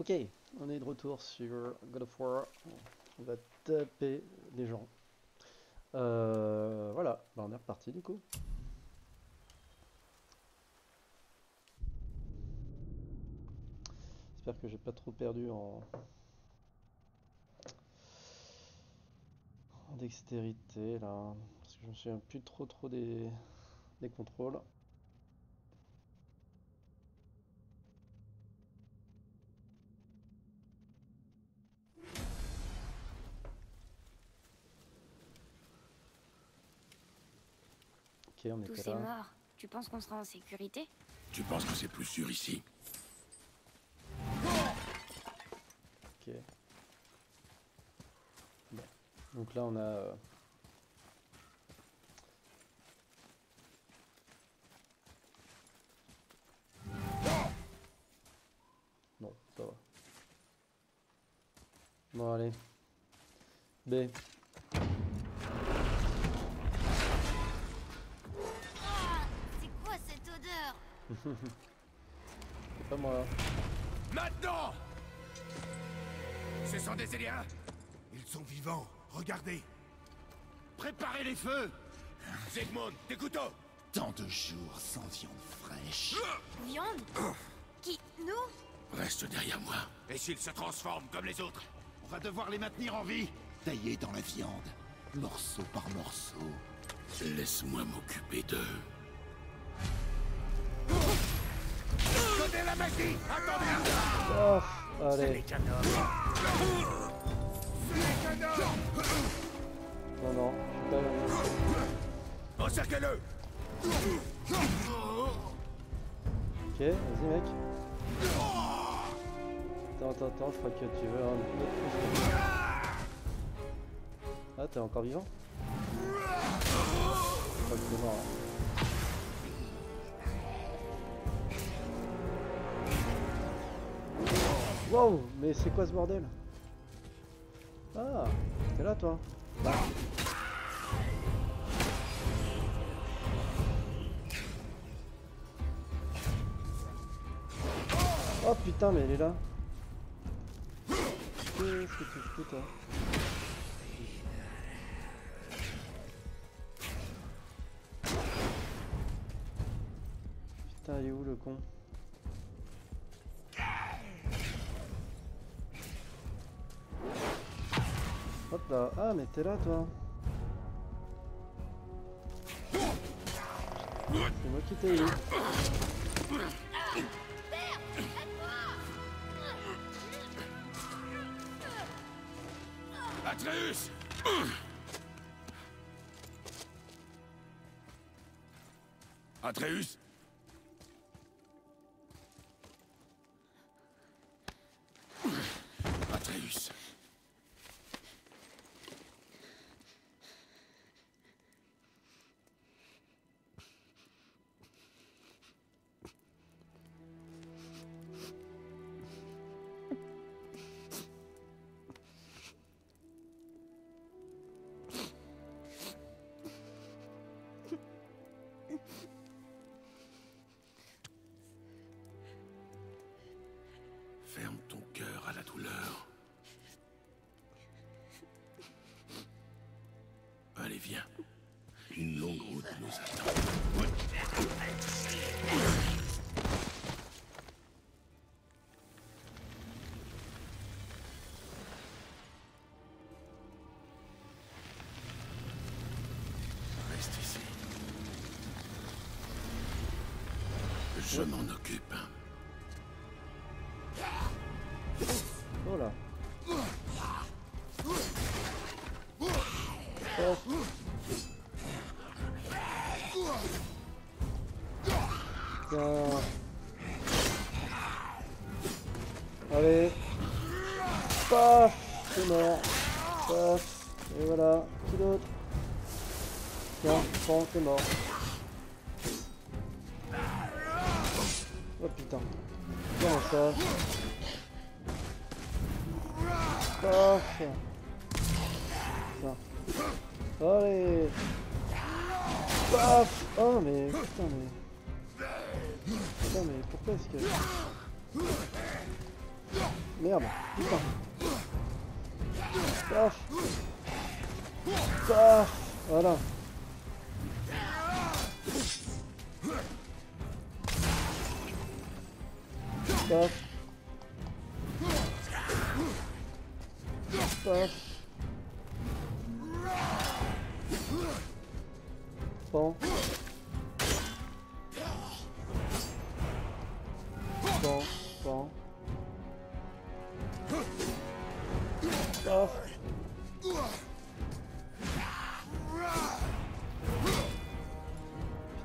Ok, on est de retour sur God of War. On va taper les gens. Euh, voilà, bah, on est reparti du coup. J'espère que j'ai pas trop perdu en... en dextérité là. Parce que je me souviens plus trop trop des, des contrôles. Ok, on Tous était ces là. morts, tu penses qu'on sera en sécurité? Tu penses que c'est plus sûr ici? Ok. Bon. Donc là on a... euh, Non, ça va. Bon allez. B. C'est pas moi. Maintenant Ce sont des Éliens Ils sont vivants, regardez Préparez les feux Zegmund, des couteaux Tant de jours sans viande fraîche. Viande Qui Nous Reste derrière moi. Et s'ils se transforment comme les autres? On va devoir les maintenir en vie Taillés dans la viande, morceau par morceau. Laisse-moi m'occuper d'eux. Allez. Non, non, je suis pas... Encerclez-le Ok, vas-y mec. Attends, attends, attends, je crois que tu veux un autre coup. Ah, t'es encore vivant? Mort. hein. Wow, mais c'est quoi ce bordel? Ah, t'es là toi Bah. Oh putain, mais elle est là. Qu'est-ce que tu toi? Putain, il est où le con? Hop là. Ah, mais t'es là toi. C'est moi qui t'ai eu. Atreus Atreus Je m'en occupe. Oh là. Oh. Putain. Allez. Paf. C'est mort. Paf. Et voilà. Qui d'autre Tiens, prends, c'est mort. Comment ça Paf Putain. Allez. Paf. Oh mais putain mais... Putain mais pourquoi est-ce que... Merde, putain.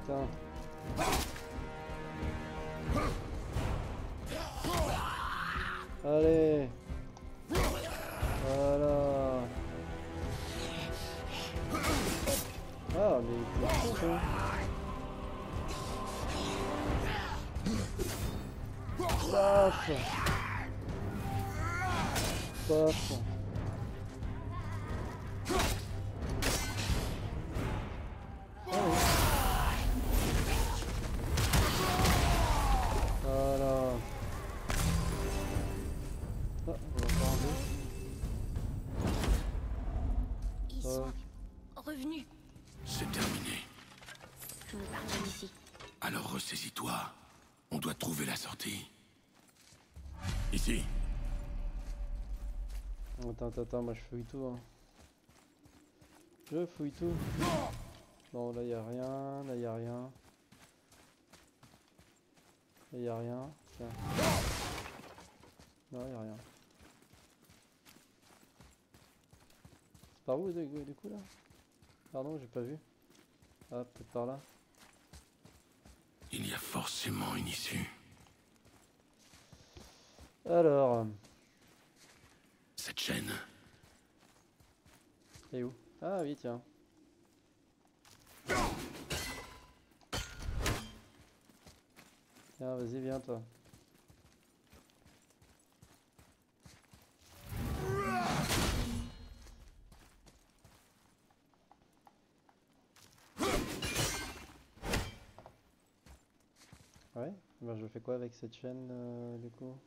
Putain. Attends, attends, moi je fouille tout. Hein. Je fouille tout. Bon, là y a rien, là y a rien. Là y a rien. Tiens. Non, y a rien. C'est par où du du coup là? Pardon, j'ai pas vu. Ah, peut-être par là. Il y a forcément une issue. Alors, Cette chaîne. et où? Ah oui, tiens. Tiens, vas-y, viens toi. Ouais, ben je fais quoi avec cette chaîne euh, du coup?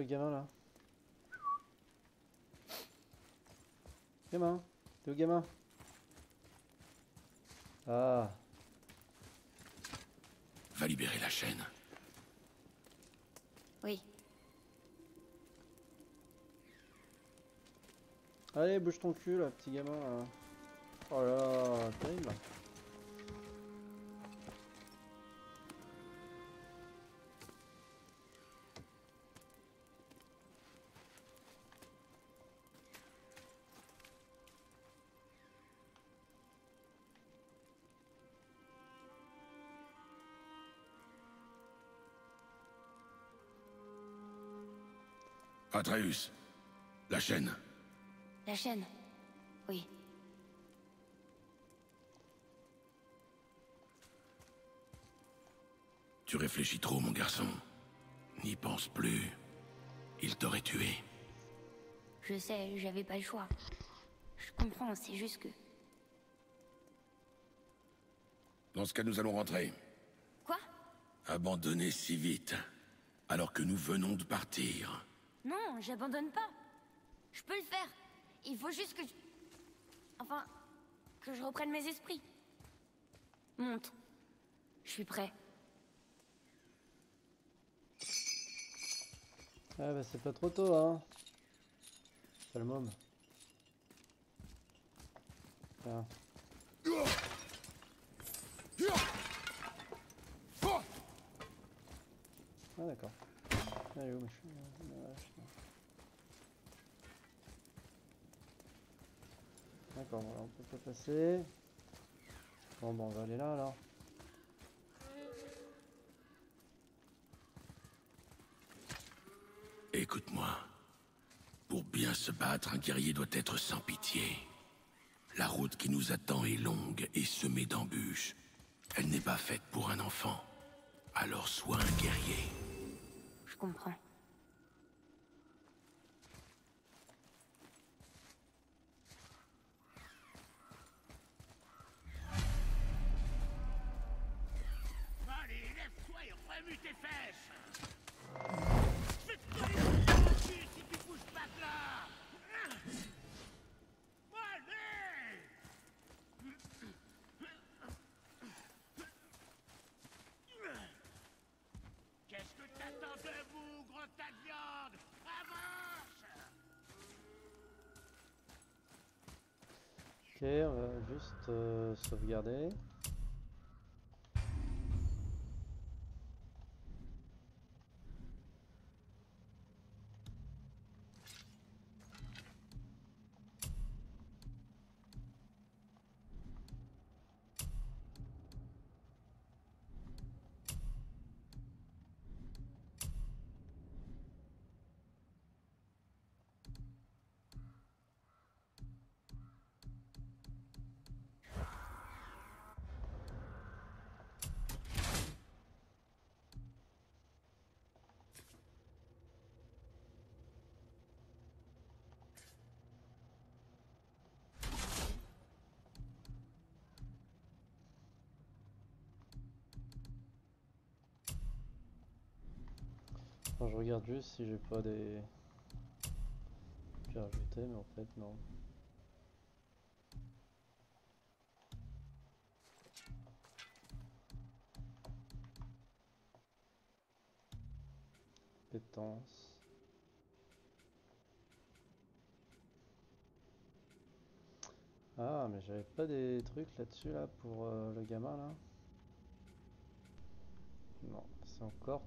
Le gamin là Gamin T'es où gamin Ah Va libérer la chaîne. Oui. Allez bouge ton cul là petit gamin là. Oh là là, terrible Atreus. La chaîne. La chaîne. Oui. Tu réfléchis trop, mon garçon. N'y pense plus. Il t'aurait tué. Je sais, j'avais pas le choix. Je comprends, c'est juste que. Dans ce cas, nous allons rentrer. Quoi? Abandonner si vite, alors que nous venons de partir. Non, j'abandonne pas. Je peux le faire. Il faut juste que je... Enfin, que je reprenne mes esprits. Monte. Je suis prêt. Ah bah c'est pas trop tôt hein C'est le môme. Ah d'accord. D'accord, voilà, on peut pas passer. Bon bah on va aller là alors. Écoute-moi. Pour bien se battre, un guerrier doit être sans pitié. La route qui nous attend est longue et semée d'embûches. Elle n'est pas faite pour un enfant. Alors sois un guerrier. Je comprends. Ok, on va juste euh, sauvegarder. Je regarde juste si j'ai pas des... J'ai rajouté, mais en fait non. Pétence. Ah, mais j'avais pas des trucs là-dessus là pour euh, le gamin là. Non, c'est encore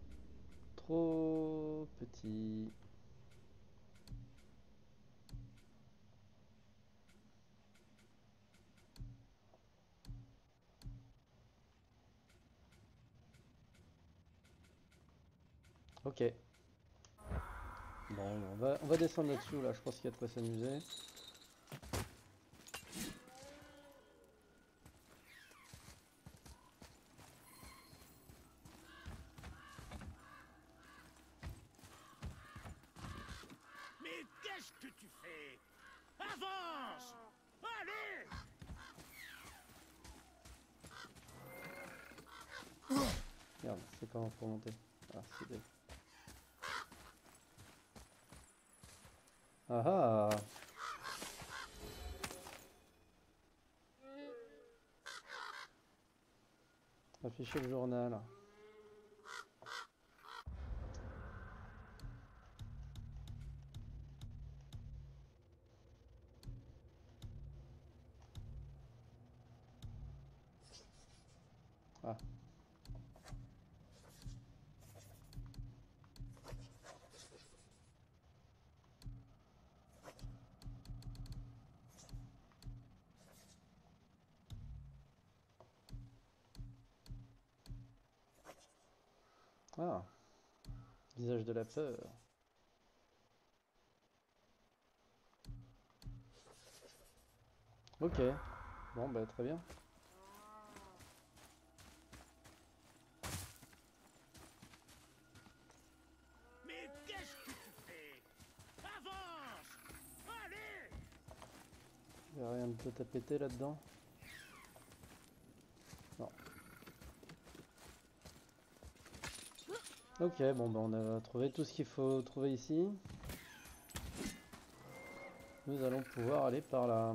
trop petit. Ok. Bon, on va, descendre là-dessous, là. Je pense qu'il y a de quoi s'amuser. Mais qu'est-ce que tu fais Avance Allez Merde, c'est comment pour monter Ah, c'est bien. Ah ah Afficher le journal. De la peur. Ok. Bon, bah très bien. Mais qu'est-ce que tu fais? Avance Allez Y'a rien de tout à péter là-dedans Ok, bon bah on a trouvé tout ce qu'il faut trouver ici. Nous allons pouvoir aller par là.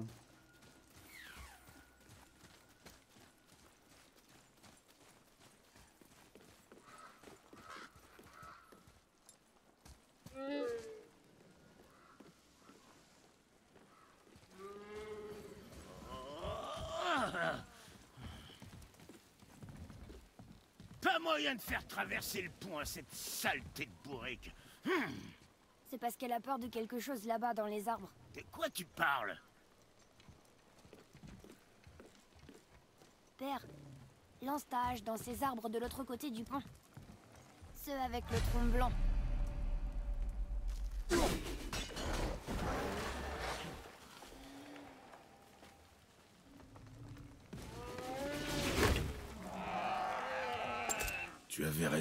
De faire traverser le pont à cette saleté de bourrique. C'est parce qu'elle a peur de quelque chose là-bas dans les arbres. De quoi tu parles? Père, lance ta hache dans ces arbres de l'autre côté du pont. Ceux avec le tronc blanc.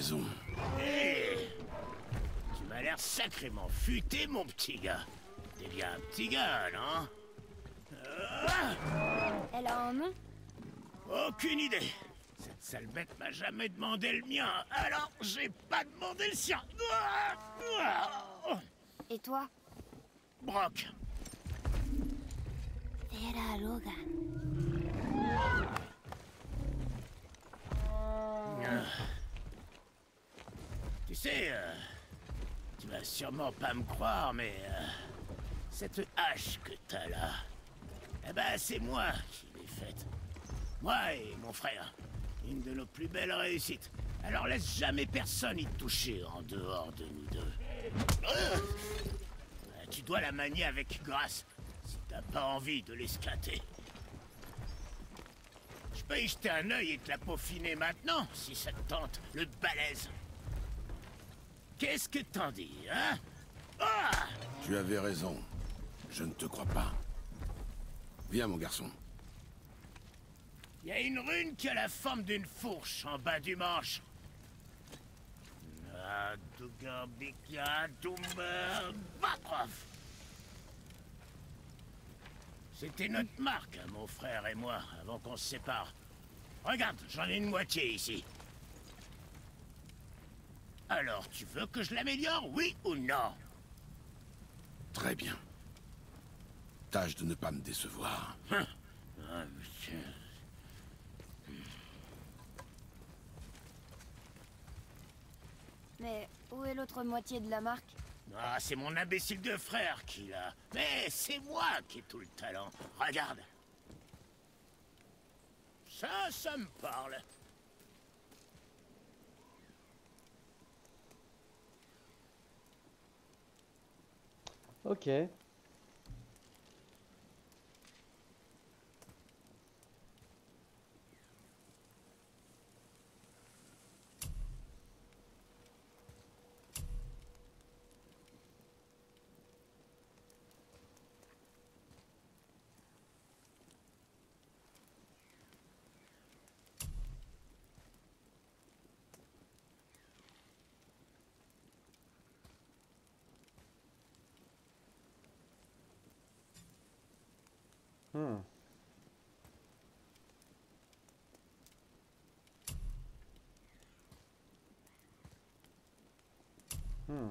Raison. Hé Tu m'as l'air sacrément futé, mon petit gars. T'es bien un petit gars, non Elle a un nom? Aucune idée. Cette sale bête m'a jamais demandé le mien, alors j'ai pas demandé le sien. Et toi? Brock. Vera Logan. Ah. Tu sais, euh, tu vas sûrement pas me croire, mais euh, cette hache que t'as là, Eh ben, c'est moi qui l'ai faite. Moi et mon frère. Une de nos plus belles réussites. Alors laisse jamais personne y toucher en dehors de nous deux. Euh tu dois la manier avec grâce, si t'as pas envie de l'esclater. Je peux y jeter un œil et te la peaufiner maintenant, si ça te tente, le balèze. Qu'est-ce que t'en dis, hein? Ah Tu avais raison. Je ne te crois pas. Viens, mon garçon. Il y a une rune qui a la forme d'une fourche en bas du manche. Bakrov. C'était notre marque, mon frère et moi, avant qu'on se sépare. Regarde, j'en ai une moitié ici. Alors, tu veux que je l'améliore, oui ou non Très bien. Tâche de ne pas me décevoir. Mais où est l'autre moitié de la marque Ah, c'est mon imbécile de frère qui l'a. Mais c'est moi qui ai tout le talent. Regarde. Ça, ça me parle. Ok. Hmm. Hmm.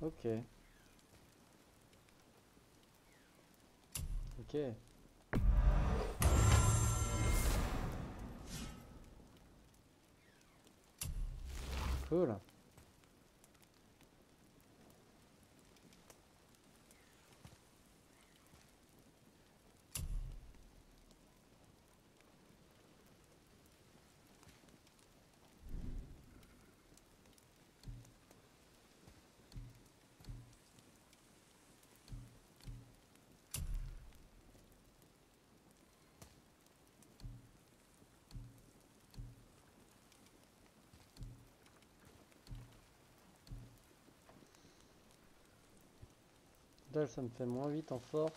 Ok. Ok. Ok. Cool. Ça me fait moins 8 en force.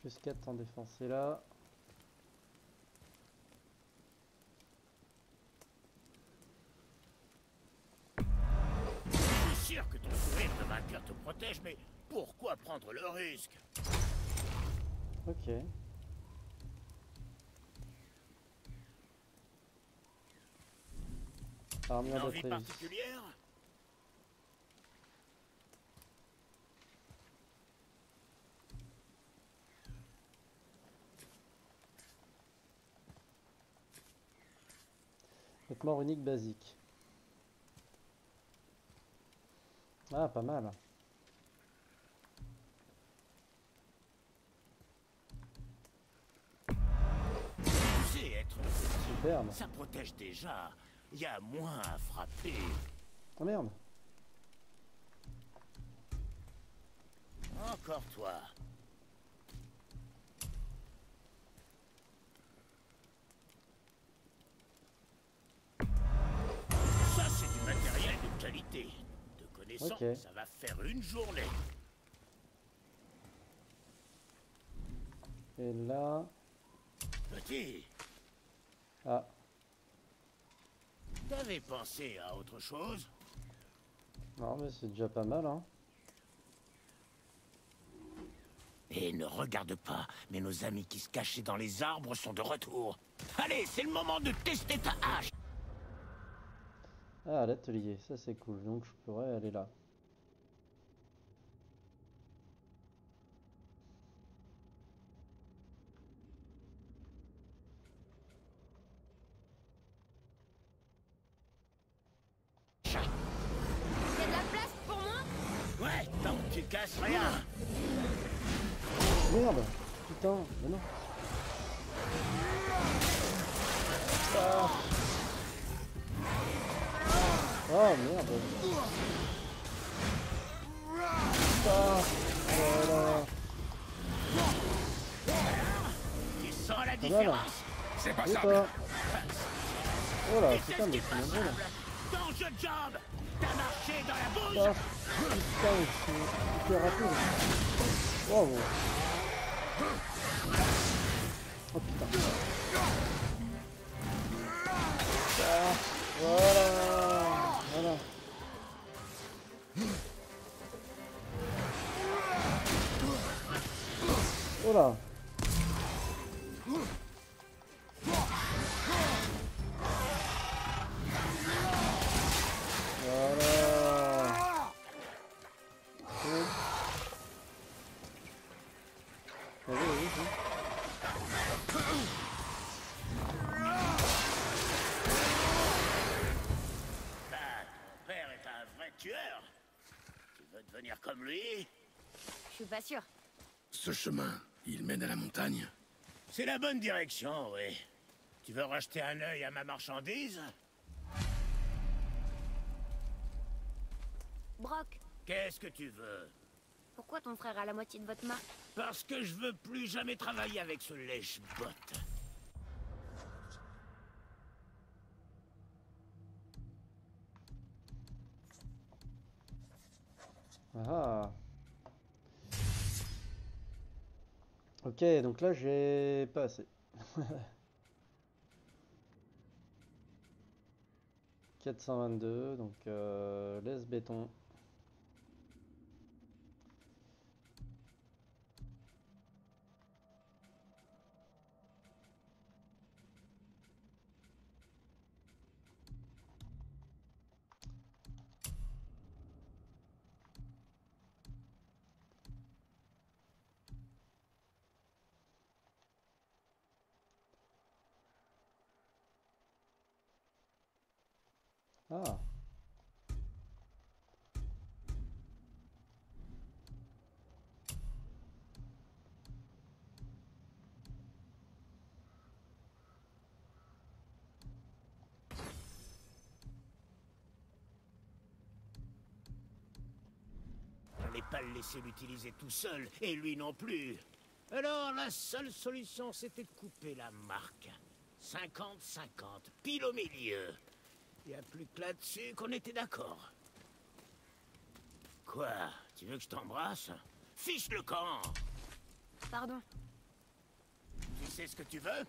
Plus 4 en défense. Et là, Je suis sûr que ton sourire de vainqueur te protège, mais pourquoi prendre le risque? Ok. Armure de particulière? Vêtements unique basique. Ah, pas mal. Être Superbe. ça protège déjà. Il y a moins à frapper. Oh merde. Encore toi. Ça va faire une journée. Et là... Petit, Ah, t'avais pensé à autre chose? Non mais c'est déjà pas mal hein. Et ne regarde pas, mais nos amis qui se cachaient dans les arbres sont de retour. Allez, c'est le moment de tester ta hache Ah, l'atelier, ça c'est cool. Donc je pourrais aller là. Y a de la place pour moi? Ouais, tant que tu casses rien Merde Putain, mais non C'est pas ça. Oh là, c'est putain, mais nombreux là job T'as marché dans la bouse putain, c'est rapide Oh putain. Ah, Voilà. Voilà. Oh là chemin, il mène à la montagne. C'est la bonne direction, oui. Tu veux racheter un œil à ma marchandise? Brock, Qu'est-ce que tu veux? Pourquoi ton frère a la moitié de votre marque Parce que je veux plus jamais travailler avec ce lèche-botte. Ah. Ok, donc là j'ai pas assez. 422, donc euh, laisse béton. Ah. Fallait pas le laisser l'utiliser tout seul, et lui non plus. Alors, la seule solution, c'était de couper la marque. 50-50, pile au milieu. Y a plus que là-dessus qu'on était d'accord. Quoi Tu veux que je t'embrasse? Fiche le camp Pardon. Tu sais ce que tu veux?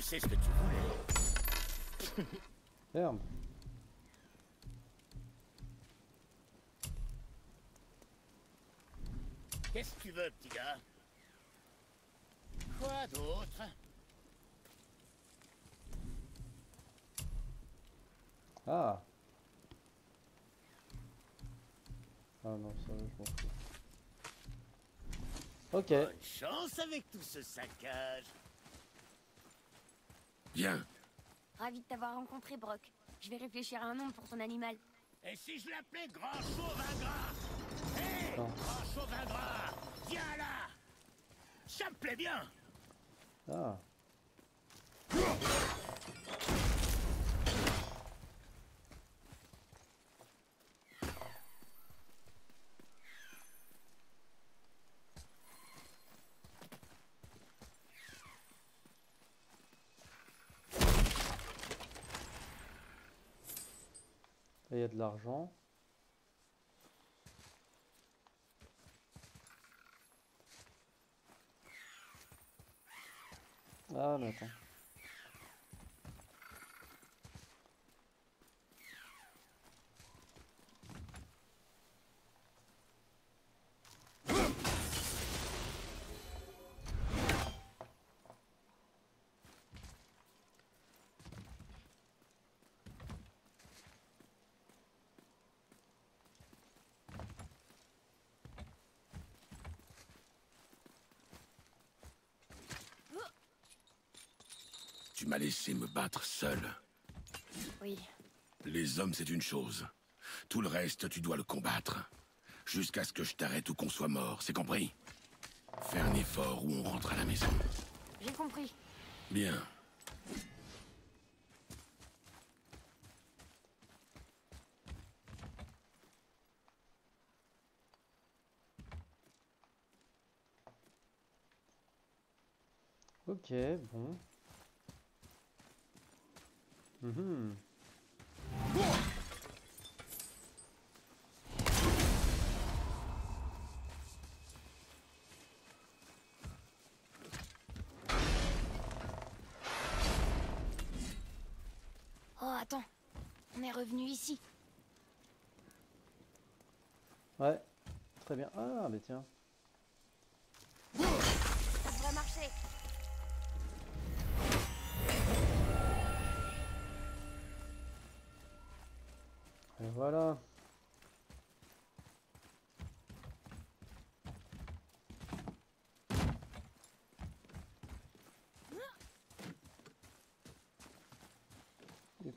Que c'est ce que tu voulais. Merde. Qu'est-ce que tu veux, petit gars? Quoi d'autre? Ah. Ah non, ça je m'en fous. Ok. Bonne chance avec tout ce saccage. Bien. Ravi de t'avoir rencontré, Brock. Je vais réfléchir à un nom pour ton animal. Et si je l'appelais Grand Chauvin Gras? Hé. Grand Chauvin Gras Viens là Ça me plaît bien Ah. il de l'argent. Ah, mais attends. Tu m'as laissé me battre seul. Oui. Les hommes, c'est une chose. Tout le reste, tu dois le combattre. Jusqu'à ce que je t'arrête ou qu'on soit mort, c'est compris? Fais un effort ou on rentre à la maison. J'ai compris. Bien. Ok, bon. Oh, attends. On est revenu ici. Ouais, très bien. Ah, mais tiens.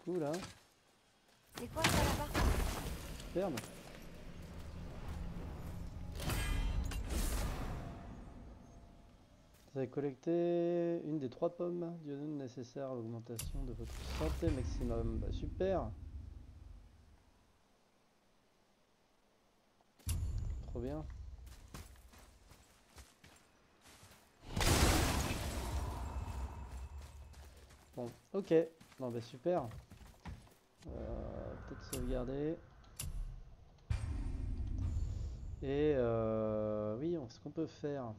Coup là, C'est quoi ça là-bas? Ferme. Vous avez collecté une des trois pommes d'iodine nécessaires à l'augmentation de votre santé maximum. Bah, super. Trop bien. Bon, ok. Bon bah super. Euh, Peut-être sauvegarder. Et euh, oui, on- ce qu'on peut faire.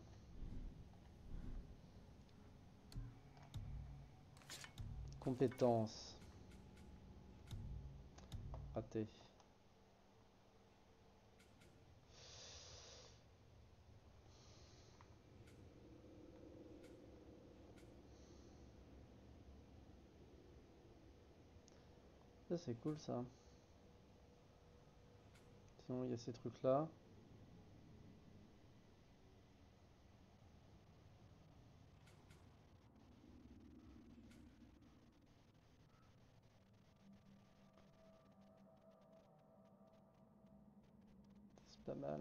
Compétences. Raté. C'est cool ça. Sinon il y a ces trucs là. C'est pas mal.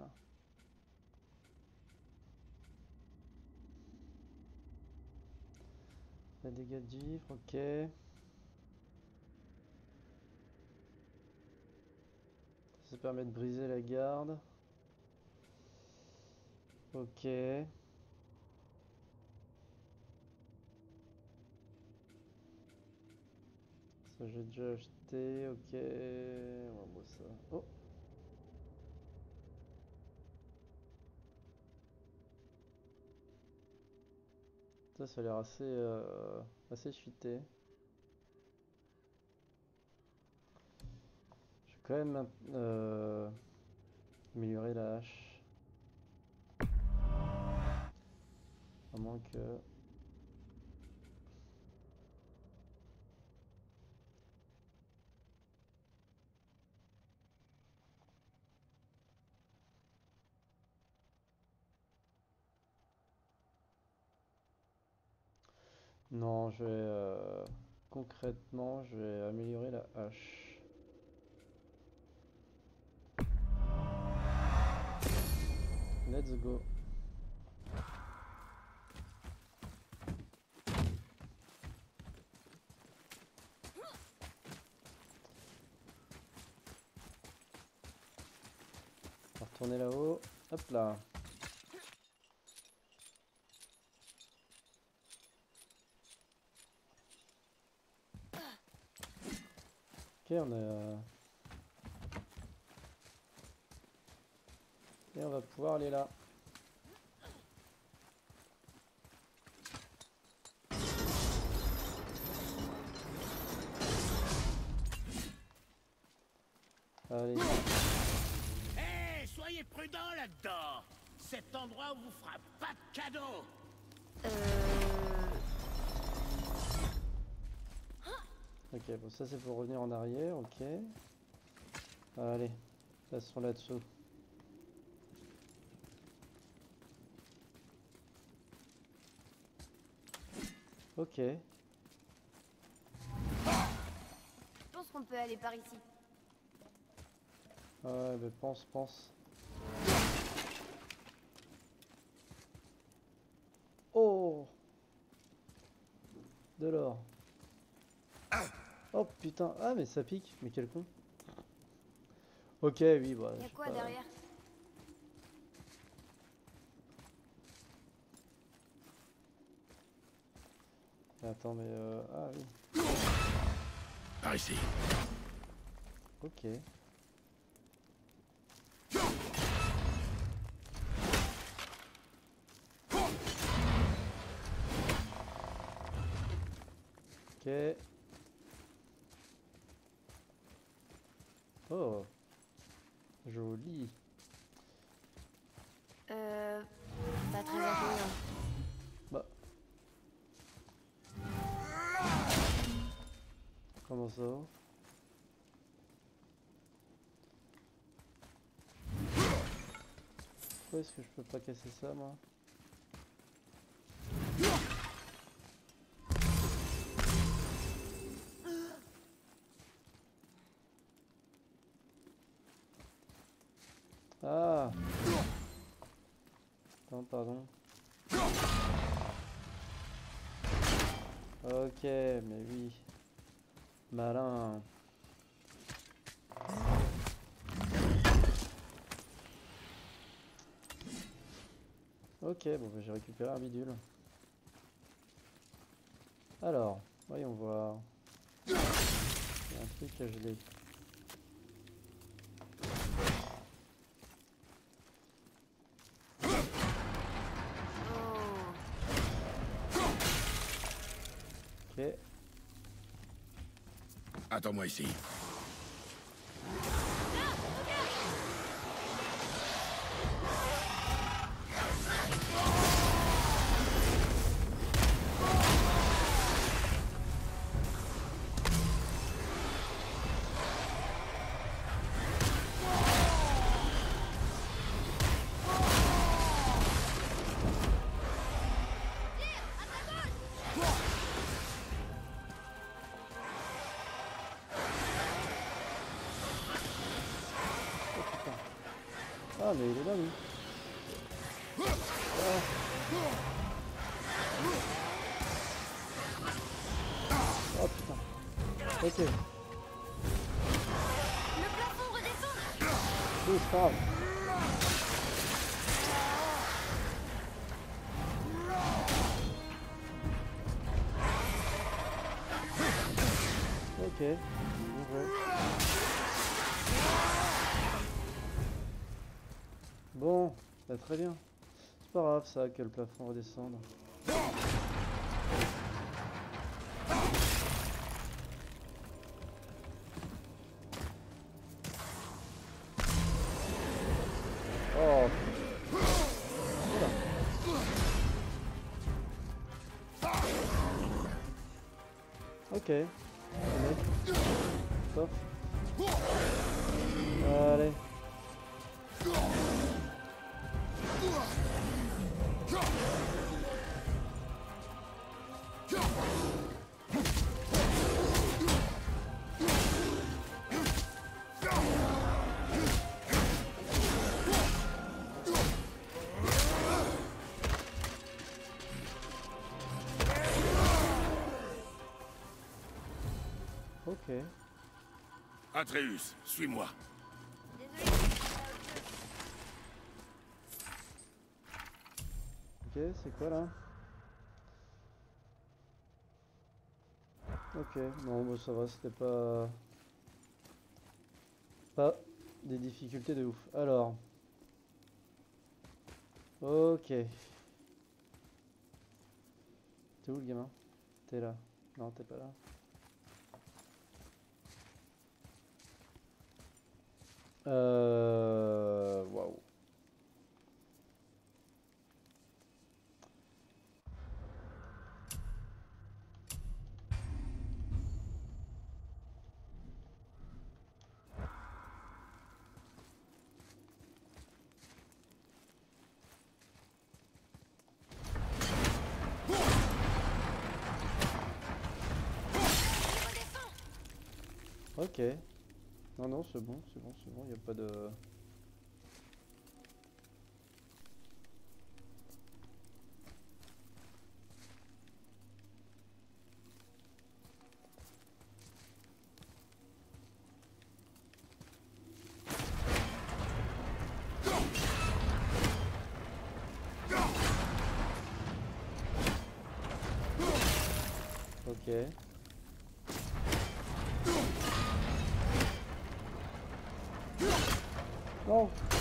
La dégâts de givre, ok. Ça permet de briser la garde. Ok. Ça j'ai déjà acheté, ok. On va voir ça. Oh Ça, ça a l'air assez, euh, assez fuité. Je vais quand même euh, améliorer la hache. À moins que... Non, je vais... euh, concrètement, je vais améliorer la hache. Let's go. On va retourner là-haut. Hop là. Ok, on a... Et on va pouvoir aller là. Allez. Hey, soyez prudent là-dedans. Cet endroit vous fera pas de cadeau. Euh... Ok, bon ça c'est pour revenir en arrière, ok. Allez, passons là-dessous. Ok. Je pense qu'on peut aller par ici. Ouais, mais pense, pense. Oh De l'or. Oh putain, ah mais ça pique, mais quel con. Ok, oui, bah. Y je a sais quoi pas. derrière? Attends, mais euh... Ah oui, Par ici. ok. Ok. Oh. Joli. Euh... Pas très accueillant. Comment ça Pourquoi est-ce que je peux pas casser ça moi? Ah Non, pardon. Ok, mais oui. Malin. Ok, bon, bah, j'ai récupéré un bidule. Alors, voyons voir. Il y a un truc à geler. Oh. Attends-moi ici. Ah, mais il est là, lui. Ah. Oh putain. Ok. Le plafond redescend grave. Ok. Bon. Bah, très bien. C'est pas grave ça que le plafond redescende. Atreus, suis-moi. Ok, c'est quoi là Ok, non, bah, ça va, c'était pas... Pas des difficultés de ouf. Alors... Ok. T'es où le gamin? T'es là. Non, t'es pas là. Euh... Waouh. Ok. Non, non, c'est bon, c'est bon, c'est bon, il n'y a pas de... Ok. Non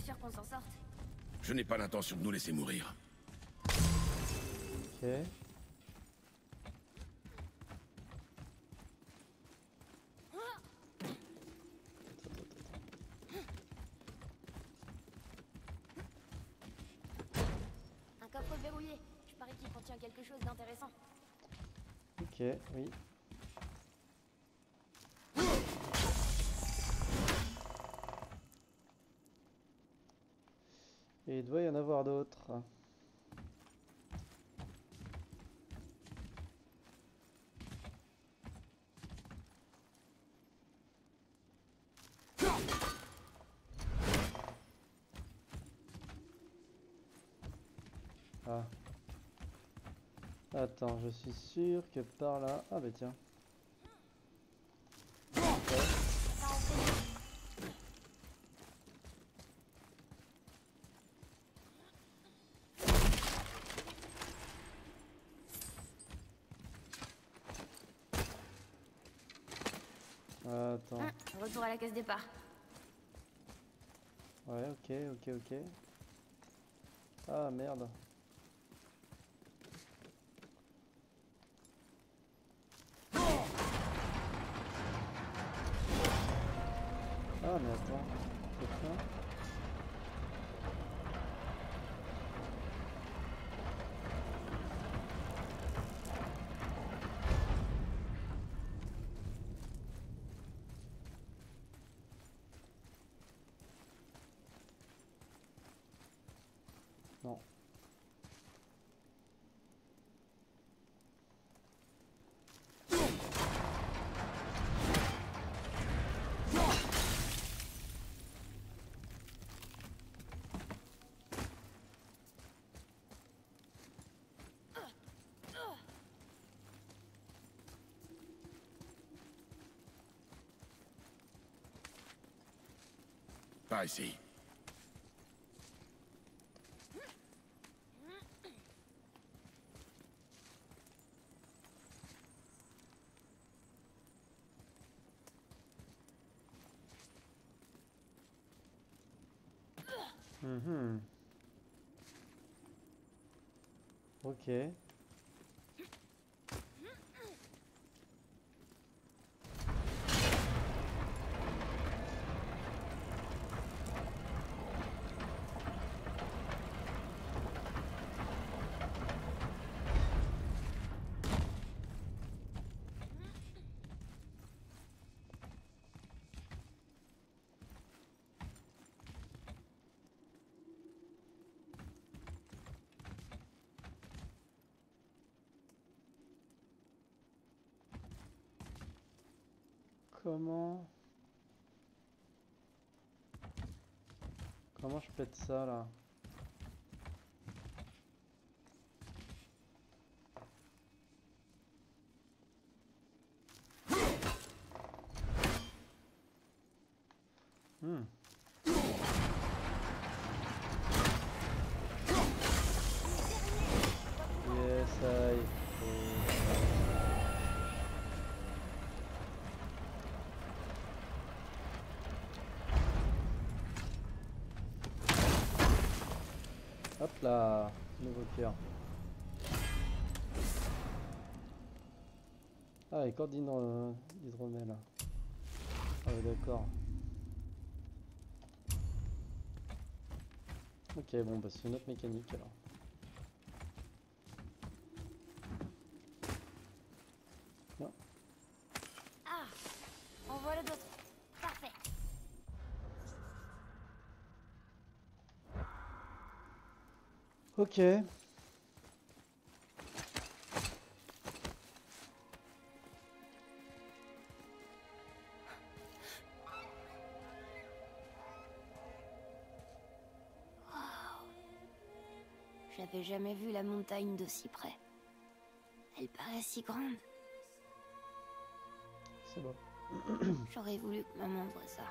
pas sûr qu'on s'en sorte. Je n'ai pas l'intention de nous laisser mourir. Ok. Un coffre verrouillé. Je parie qu'il contient quelque chose d'intéressant. Ok, oui. Et il doit y en avoir d'autres. Ah. Attends, je suis sûr que par là... Ah bah tiens. Attends. Retour à la case départ. Ouais, ok, ok, ok. Ah merde. Ah mais attends, c'est ça Non. Pas ici. Mhm. Ok. Comment... Comment je pète ça là? ça, nouveau cœur. Ah, et corde d'hydromel. Ah, d'accord. Ok, bon, bah c'est une autre mécanique alors. Ok. J'avais jamais vu la montagne d'aussi près. Elle paraît si grande. C'est bon. J'aurais voulu que maman voie ça.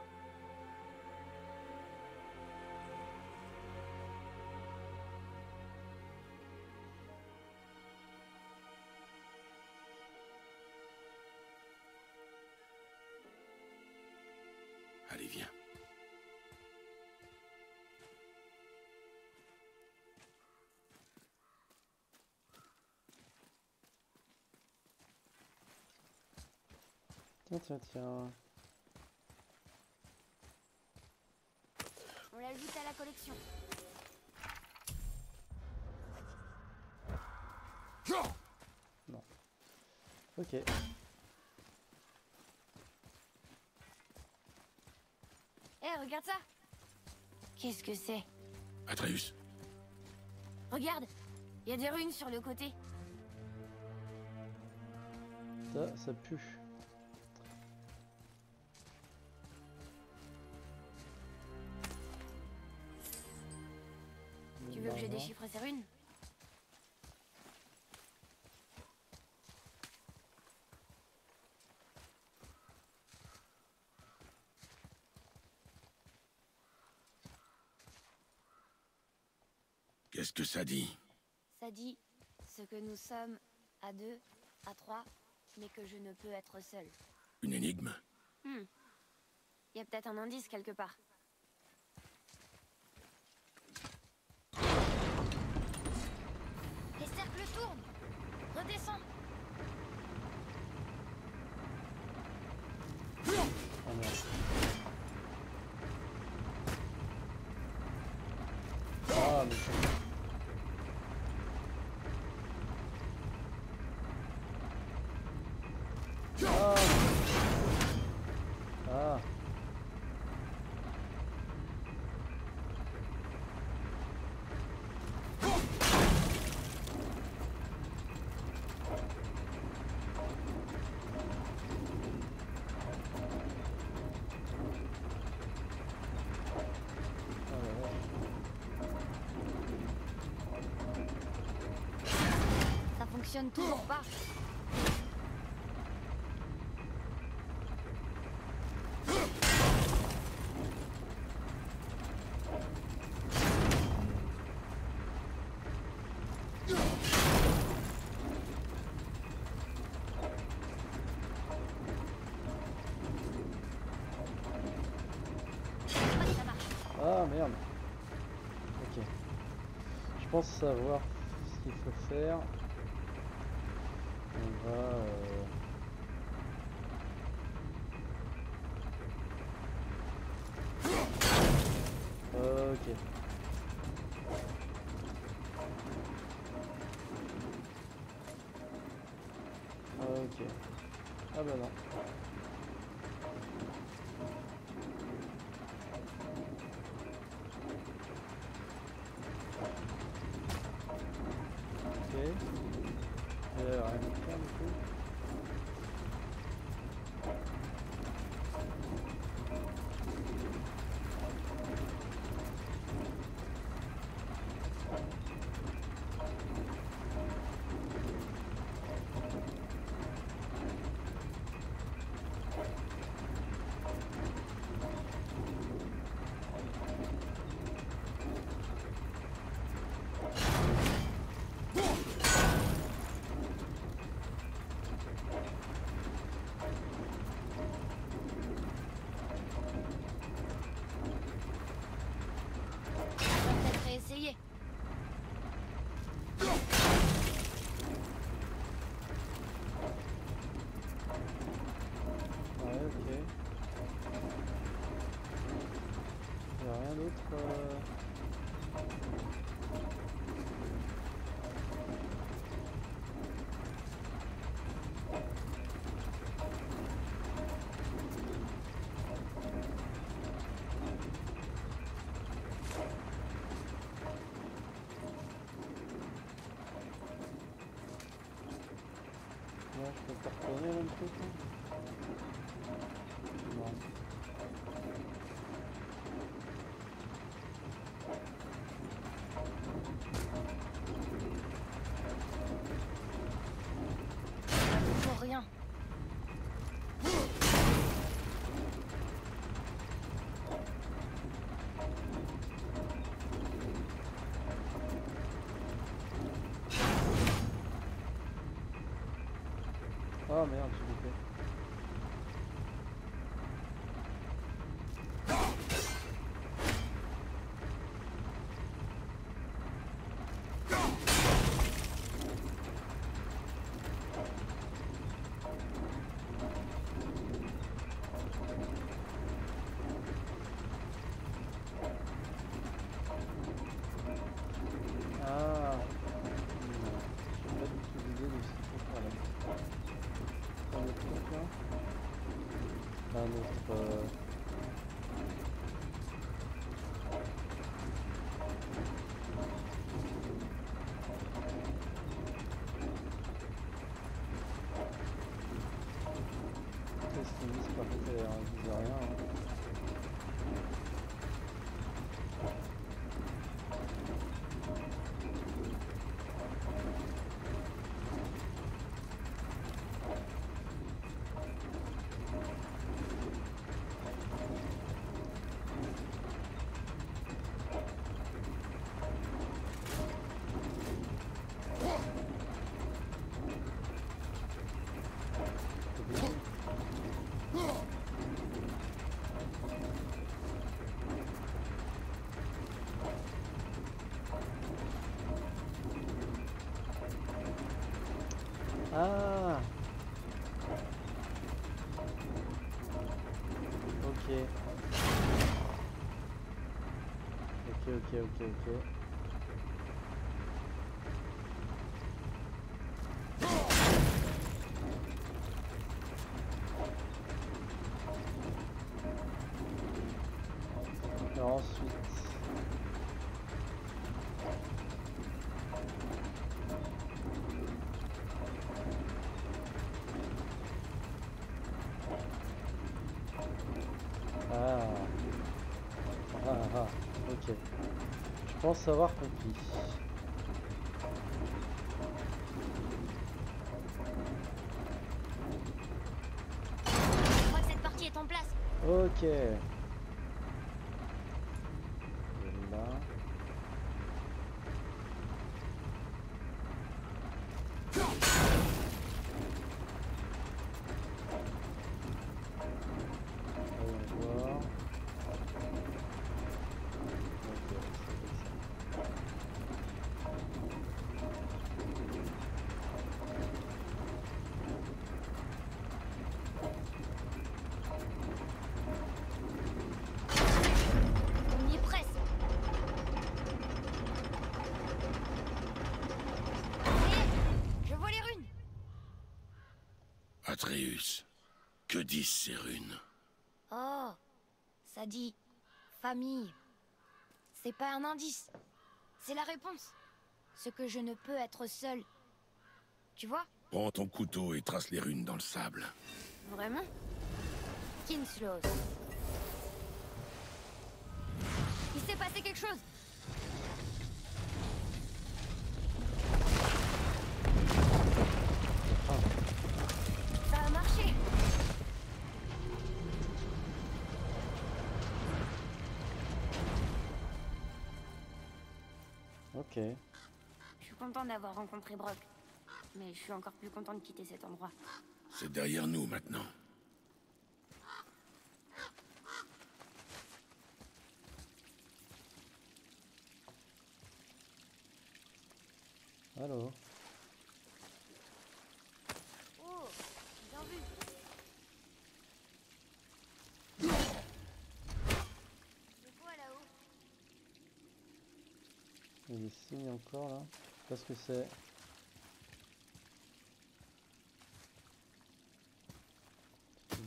Tiens, tiens, tiens. On l'ajoute à la collection. Ok. Hé, regarde ça Qu'est-ce que c'est? Atreus, Regarde Il y a des runes sur le côté. Ça, ça pue. Déchiffre ces runes qu'est-ce que ça dit? Ça dit ce que nous sommes à deux, à trois, mais que je ne peux être seul. Une énigme? Hmm. Il y a peut-être un indice quelque part. Cercles tournent Redescends Oh merde. Toujours pas. Ah merde. Ok. Je pense savoir ce qu'il faut faire. On va. euh, Ok. Ok. Ah bah non. Está poner. Oh merde, Un autre. Ok, ok. Je pense avoir compris. Je crois que cette partie est en place. Ok. Ça dit famille. C'est pas un indice. C'est la réponse. Ce que je ne peux être seul. Tu vois? Prends ton couteau et trace les runes dans le sable. Vraiment? Kinslow. Ok. Je suis content d'avoir rencontré Brock. Mais je suis encore plus content de quitter cet endroit. C'est derrière nous maintenant. Alors. Oh, bien vu. C'est quoi là-haut Il y a des signes encore là. Je sais pas ce que c'est.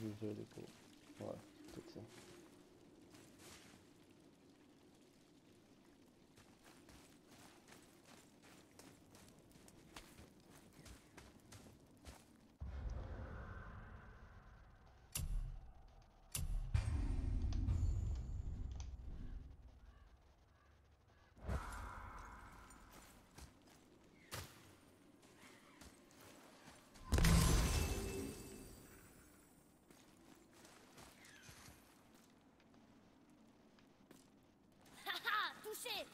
Du jeu dépôt. Ouais, peut-être ça. marcher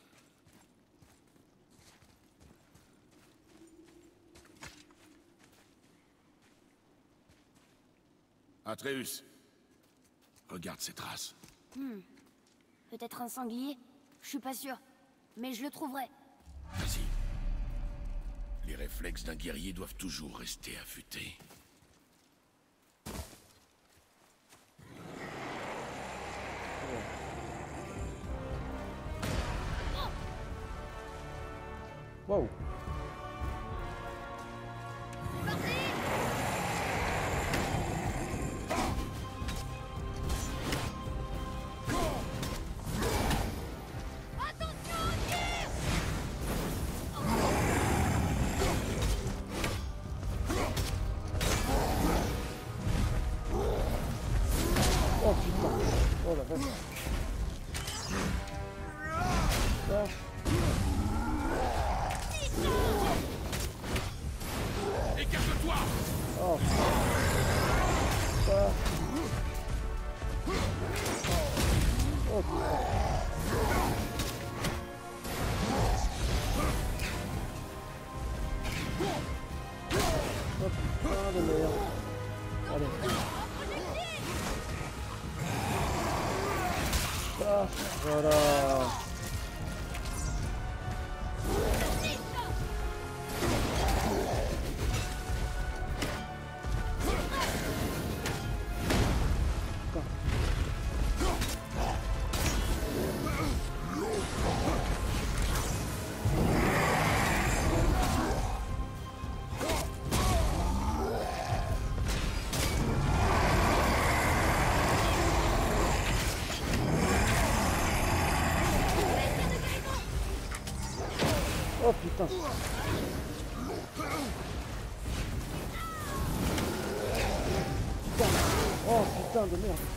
Atreus, regarde ces traces. Peut-être un sanglier Je suis pas sûr. Mais je le trouverai. Vas-y. Les réflexes d'un guerrier doivent toujours rester affûtés. Ah, voilà. Oh putain de merde.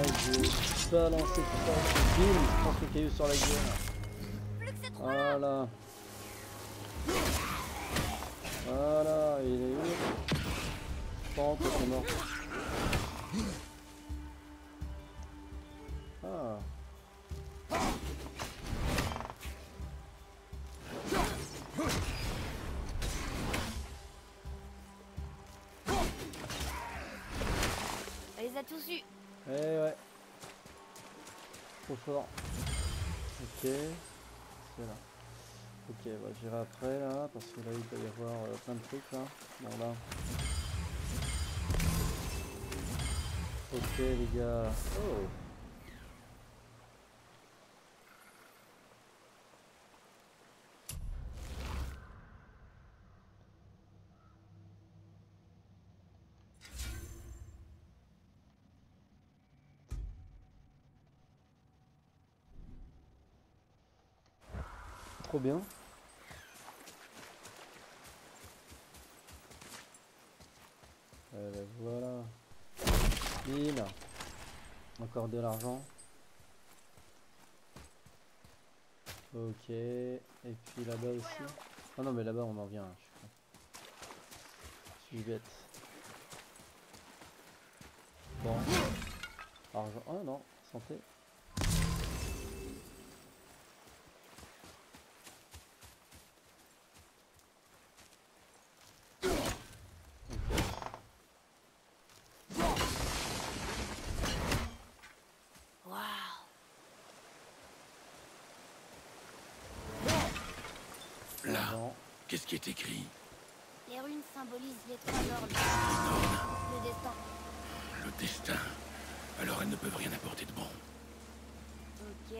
Là j'ai balancé tout ça. Bim Je pense le caillou sur la gueule. Que Voilà. Voilà, il est où? Pente, c'est mort. Ok. C'est là. Ok, bah, j'irai après là, parce que là il doit y avoir euh, plein de trucs là. Bon là. Ok les gars. Oh. Trop bien. Euh, voilà. Bim. Encore de l'argent. Ok. Et puis là-bas aussi. Ah non mais là-bas on en vient. hein. Je suis bête. Bon. Argent. Ah non. Santé. Ok. Waouh Là, Argent. Qu'est-ce qui est écrit Les runes symbolisent les trois ordres. Le destin. Le destin. Alors elles ne peuvent rien apporter de bon. Ok.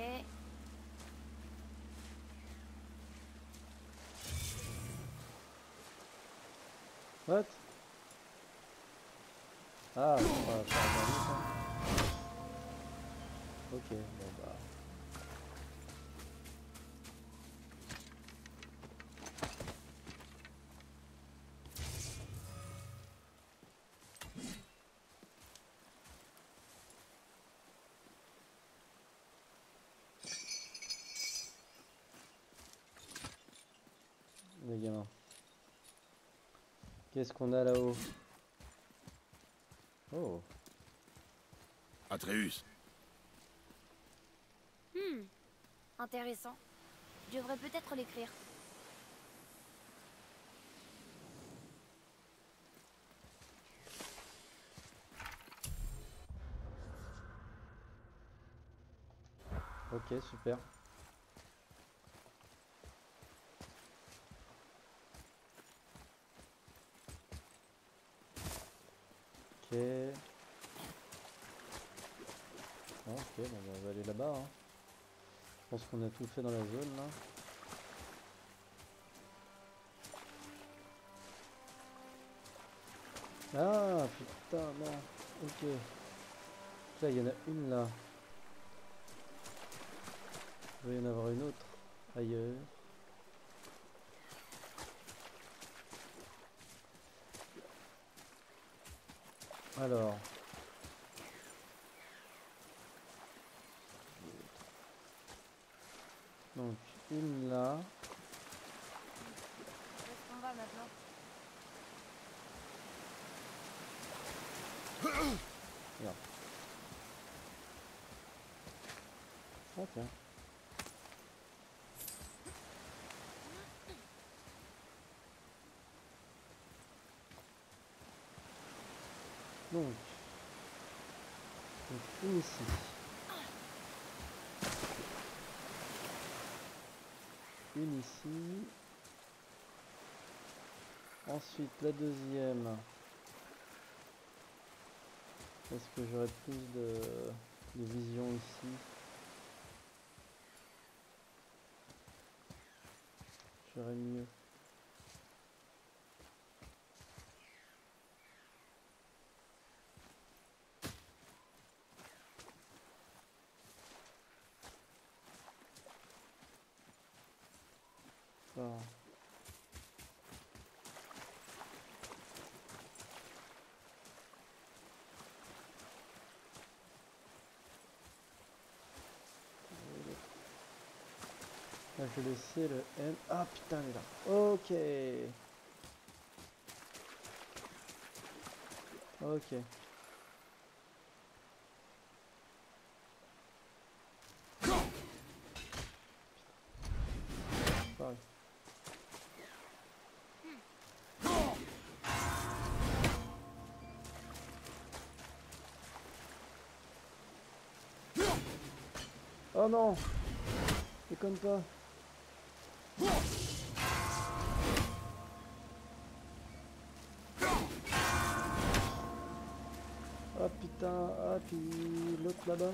What? Ah, c'est pas, pas ça. Ok, bon bah. Les gamins. Qu'est-ce qu'on a là-haut? Oh, Atreus, Hmm. Intéressant. Je devrais peut-être l'écrire. ok, super. Ok. Ah, ok, bon, bah, on va aller là-bas. hein. Je pense qu'on a tout fait dans la zone là. Ah putain non. Ok. Là il y en a une là. Il va y en avoir une autre ailleurs. Alors. Donc une là. Où qu'on va maintenant? Ah tiens. Donc. Ici. Une ici. Ensuite la deuxième. Est-ce que j'aurai plus de, de vision ici? J'aurais mieux. Alors. Je vais laisser le M. Ah putain, il est là. Ok. Ok. Oh non Déconne pas Ah putain, ah puis l'autre là-bas.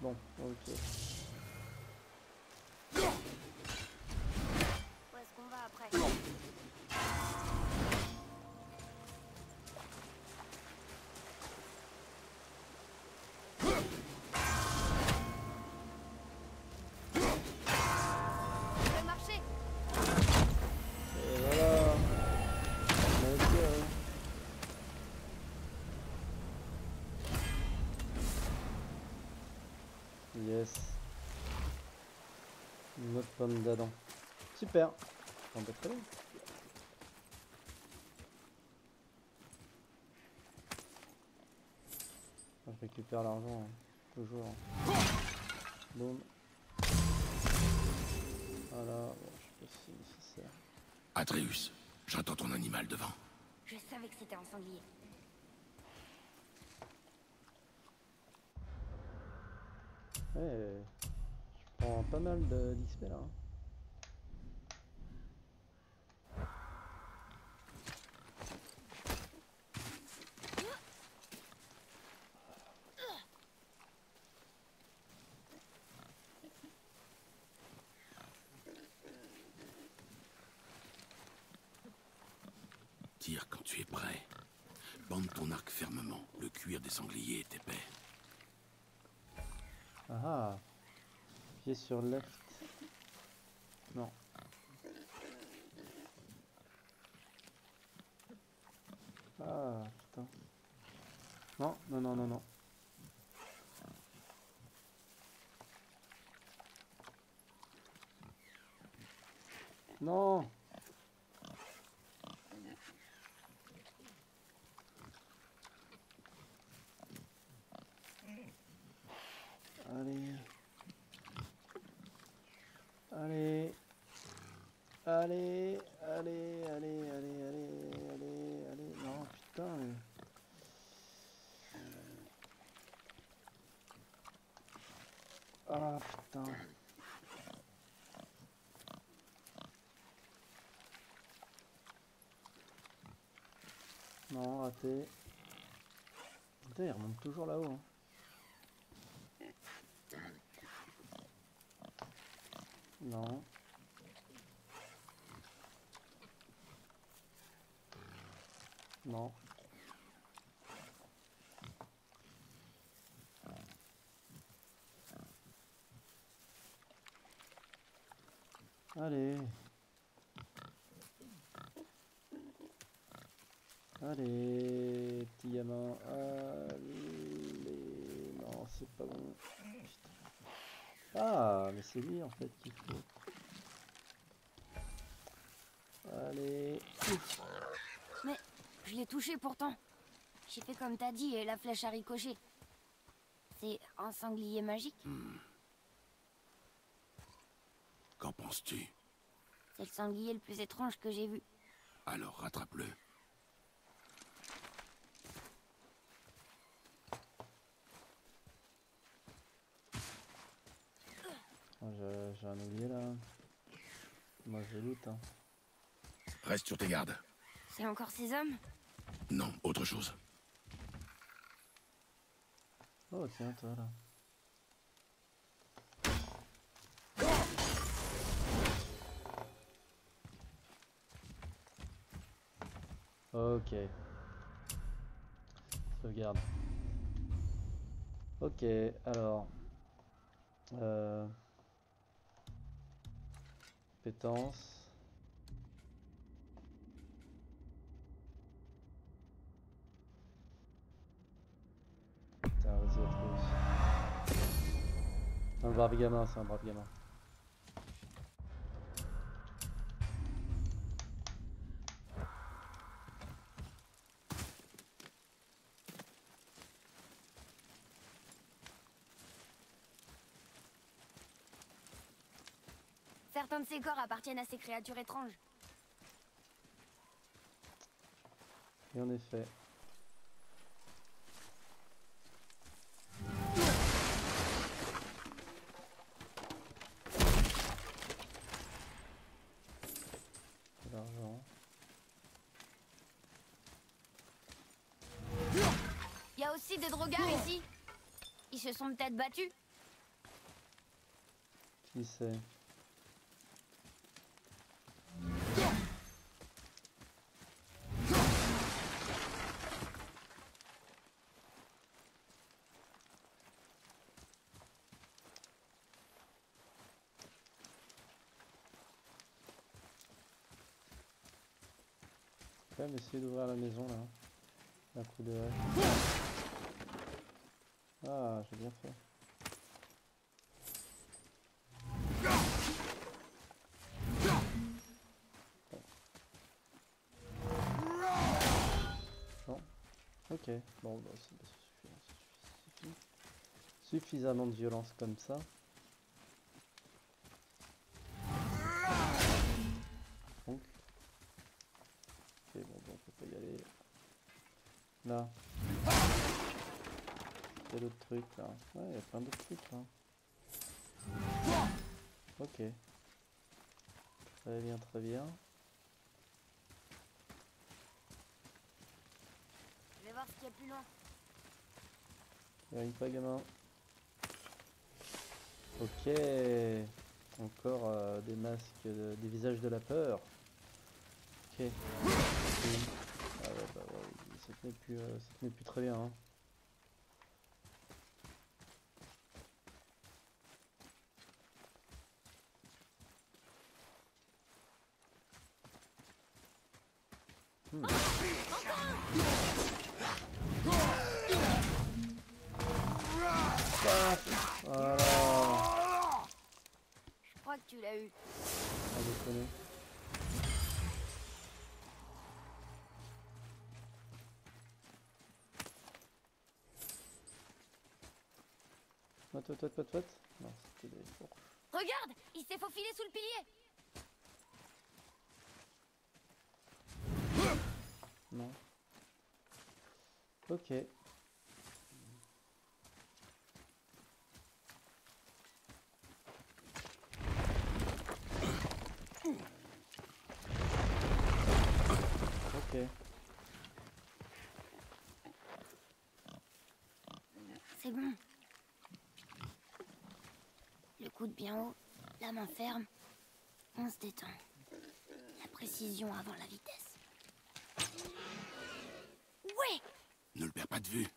Bon, ok. Une autre pomme d'Adam. Super. Je récupère l'argent, hein. toujours. Hein. Boum. Voilà, bon, je sais pas si nécessaire. Atreus, j'attends ton animal devant. Je savais que c'était un sanglier. Ouais, je prends pas mal d'XP là. hein. Tire quand tu es prêt. Bande ton arc fermement. Le cuir des sangliers est épais. Ah Pied sur left. Non. Ah putain. Non, non, non, non. Non Allez. Allez. Allez, allez, allez, allez, allez, allez, allez. Non, putain. mais- Ah, putain. Non, raté. Il remonte toujours là-haut. hein. Non. Non. Allez. Allez, petit gamin. Allez. Non, c'est pas bon. Putain. Ah, mais c'est lui en fait qu'il faut. Allez. Ouf. Mais je l'ai touché pourtant. J'ai fait comme t'as dit et la flèche a ricoché. C'est un sanglier magique Qu'en penses-tu? C'est le sanglier le plus étrange que j'ai vu. Alors rattrape-le. Oh, un oublié là. Moi je loot. Hein. Reste sur tes gardes. C'est encore ces hommes? Non, autre chose. Oh tiens toi là. Ok. Sauvegarde. Ok, alors. Euh... Pétence. Putain, brave gamin, c'est un brave gamin. Certains de ces corps appartiennent à ces créatures étranges. Et en effet. L'argent. Il y a aussi des drogards ici. Ils se sont peut-être battus. Qui sait? quand même essayer d'ouvrir la maison là. D'un coup de Ah, j'ai bien fait. Non. Ok, bon, bah. bah hein, Suffisamment de violence comme ça. Quel autre truc là Ouais, il y a plein d'autres trucs là. Ok. Très bien, très bien. Je vais voir ce qu'il y a plus loin. Gagne pas gamin. Ok. Encore euh, des masques, euh, des visages de la peur. Ok. Ah ouais, bah ouais, ça tenait plus, euh, ça tenait plus très bien. Hein. Eu. Ah, déconner. What, what, what, what, Non, c'était des. Regarde Il s'est faufilé sous le pilier Non. Ok. C'est bon. Bien haut, la main ferme. On se détend. La précision avant la vitesse. Ouais Ne le perds pas de vue.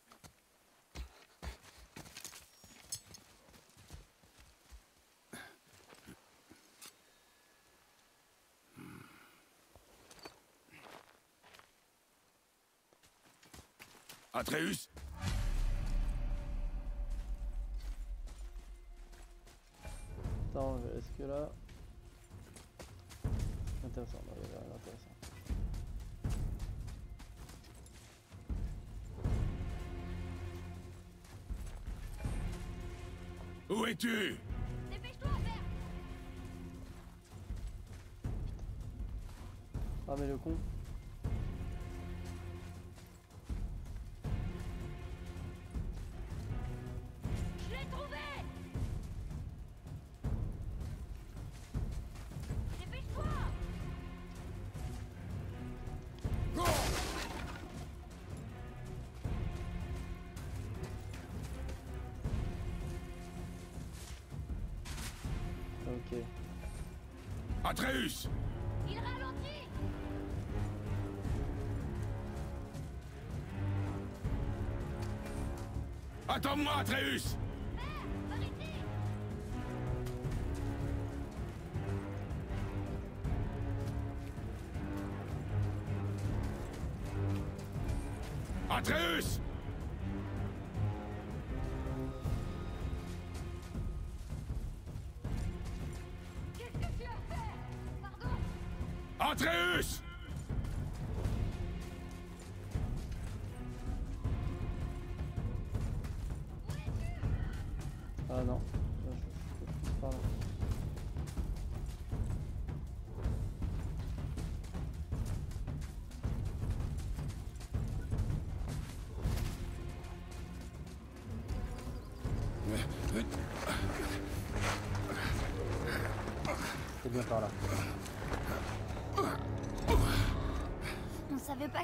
Atreus Où es-tu? Dépêche-toi, père Ah mais le con. Attends-moi, Atreus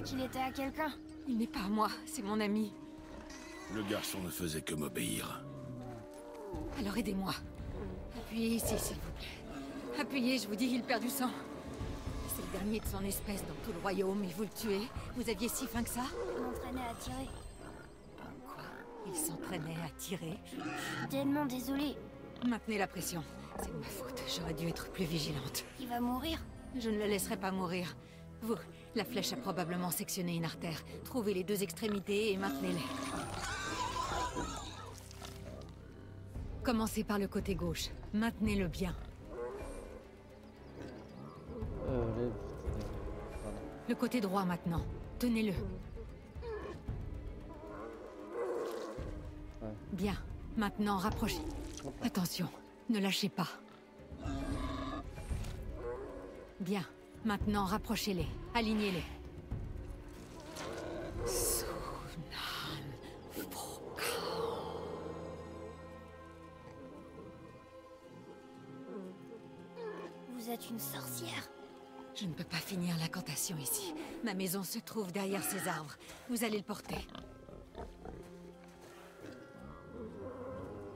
qu'il était à quelqu'un. Il n'est pas à moi, c'est mon ami. Le garçon ne faisait que m'obéir. Alors aidez-moi. Appuyez ici, s'il vous plaît. Appuyez, je vous dis, il perd du sang. C'est le dernier de son espèce dans tout le royaume, et vous le tuez Vous aviez si faim que ça? Je m'entraînais à tirer. Quoi? Il s'entraînait à tirer? Je suis tellement désolée. Maintenez la pression. C'est de ma faute, j'aurais dû être plus vigilante. Il va mourir. Je ne le laisserai pas mourir. Vous, la flèche a probablement sectionné une artère. Trouvez les deux extrémités et maintenez-les. Commencez par le côté gauche. Maintenez-le bien. Le côté droit maintenant. Tenez-le. Bien. Maintenant, rapprochez. Attention, ne lâchez pas. Bien. Maintenant, rapprochez-les. Alignez-les. Vous êtes une sorcière Je ne peux pas finir l'incantation ici. Ma maison se trouve derrière ces arbres. Vous allez le porter.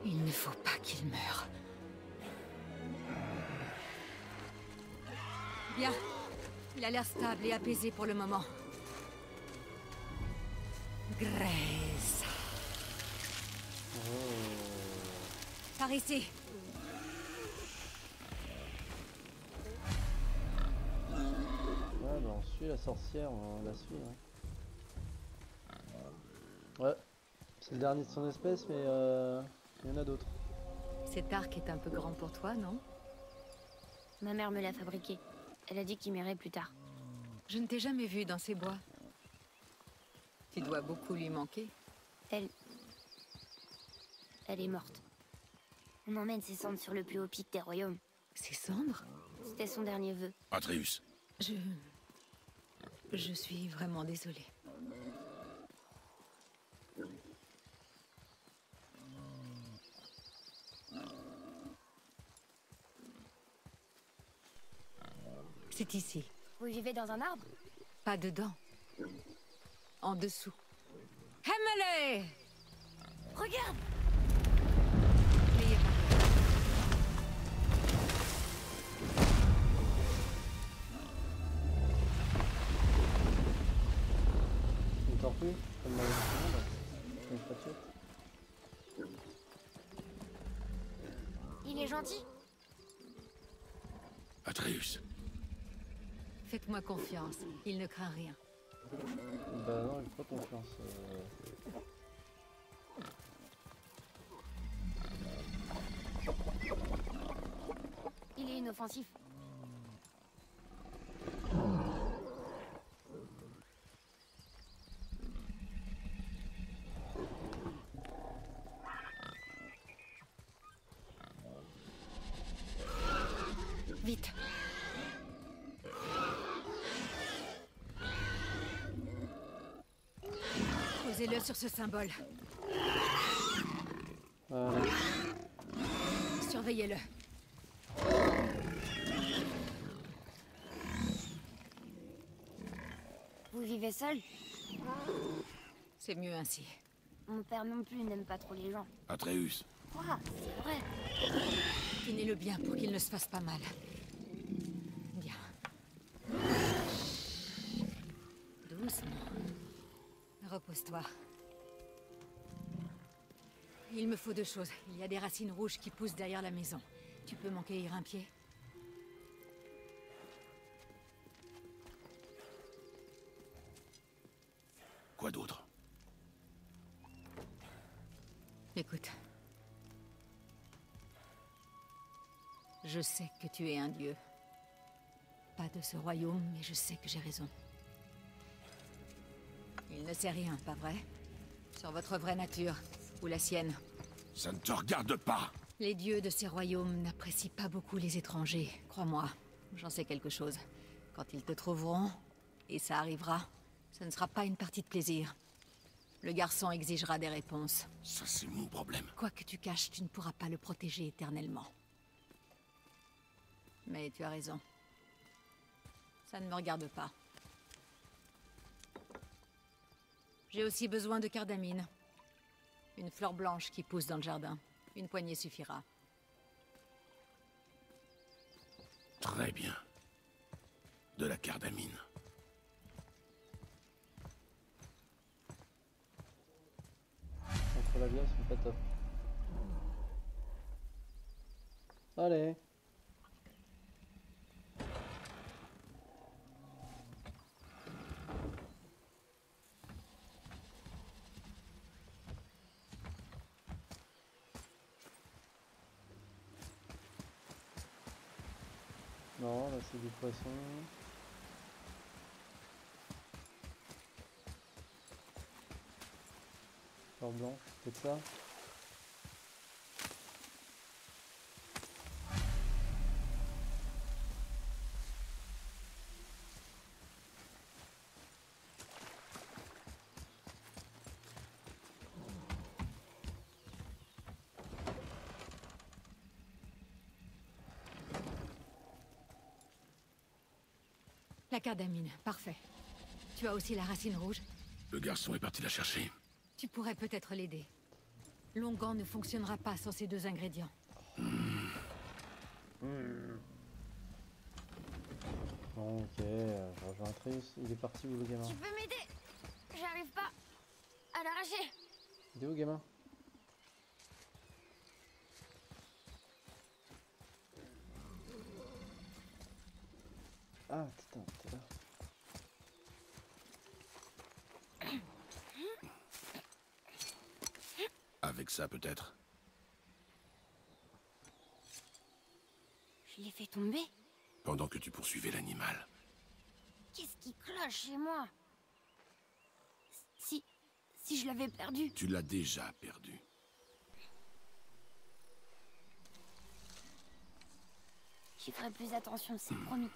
Il ne faut pas qu'il meure. Bien. Il a l'air stable et apaisé pour le moment. Grace. Par ici. Ouais, bah on suit la sorcière, on la suit. hein. Ouais, c'est le dernier de son espèce, mais euh, il y en a d'autres. Cet arc est un peu grand pour toi, non? Ma mère me l'a fabriqué. Elle a dit qu'il m'irait plus tard. Je ne t'ai jamais vu dans ces bois. Tu dois beaucoup lui manquer. Elle... Elle est morte. On emmène ses cendres sur le plus haut pic des royaumes. Ces cendres? C'était son dernier vœu. Atreus, Je... Je suis vraiment désolée. Ici. Vous vivez dans un arbre? Pas dedans. En dessous. Hemele Regarde N'ayez pas peur. Une tortue, comme dans les monde. Une statuette. Il est gentil Atreus, Faites-moi confiance. Il ne craint rien. Bah non, j'ai pas confiance. euh. Il est inoffensif. Vite. Sur ce symbole. Voilà. Surveillez-le. Vous vivez seul? C'est mieux ainsi. Mon père non plus n'aime pas trop les gens. Atreus, Quoi? C'est vrai Tenez-le bien pour qu'il ne se fasse pas mal. Bien. Doucement. Repose-toi. Il me faut deux choses. Il y a des racines rouges qui poussent derrière la maison. Tu peux m'en cueillir un pied quoi d'autre? Écoute. Je sais que tu es un dieu. Pas de ce royaume, mais je sais que j'ai raison. Il ne sait rien, pas vrai? Sur votre vraie nature, ou la sienne. Ça ne te regarde pas Les dieux de ces royaumes n'apprécient pas beaucoup les étrangers, crois-moi. J'en sais quelque chose. Quand ils te trouveront, et ça arrivera, ce ne sera pas une partie de plaisir. Le garçon exigera des réponses. Ça, c'est mon problème. Quoi que tu caches, tu ne pourras pas le protéger éternellement. Mais tu as raison. Ça ne me regarde pas. J'ai aussi besoin de cardamine. Une fleur blanche qui pousse dans le jardin. Une poignée suffira. Très bien. De la cardamine. Contre la glace, c'est pas top. Allez. Non, là c'est du poisson. Fleur blanche, peut-être ça L'acadamine, parfait. Tu as aussi la racine rouge Le garçon est parti la chercher. Tu pourrais peut-être l'aider. Longan ne fonctionnera pas sans ces deux ingrédients. Bon, ok, je rejoins Triss. Il est parti où le gamin Tu peux m'aider? J'arrive pas à l'arracher. Il est où, gamin? Ah, putain, t'es là. Avec ça, peut-être. Je l'ai fait tomber. Pendant que tu poursuivais l'animal. Qu'est-ce qui cloche chez moi? Si... Si je l'avais perdu. Tu l'as déjà perdu. J'y ferai plus attention, c'est promis.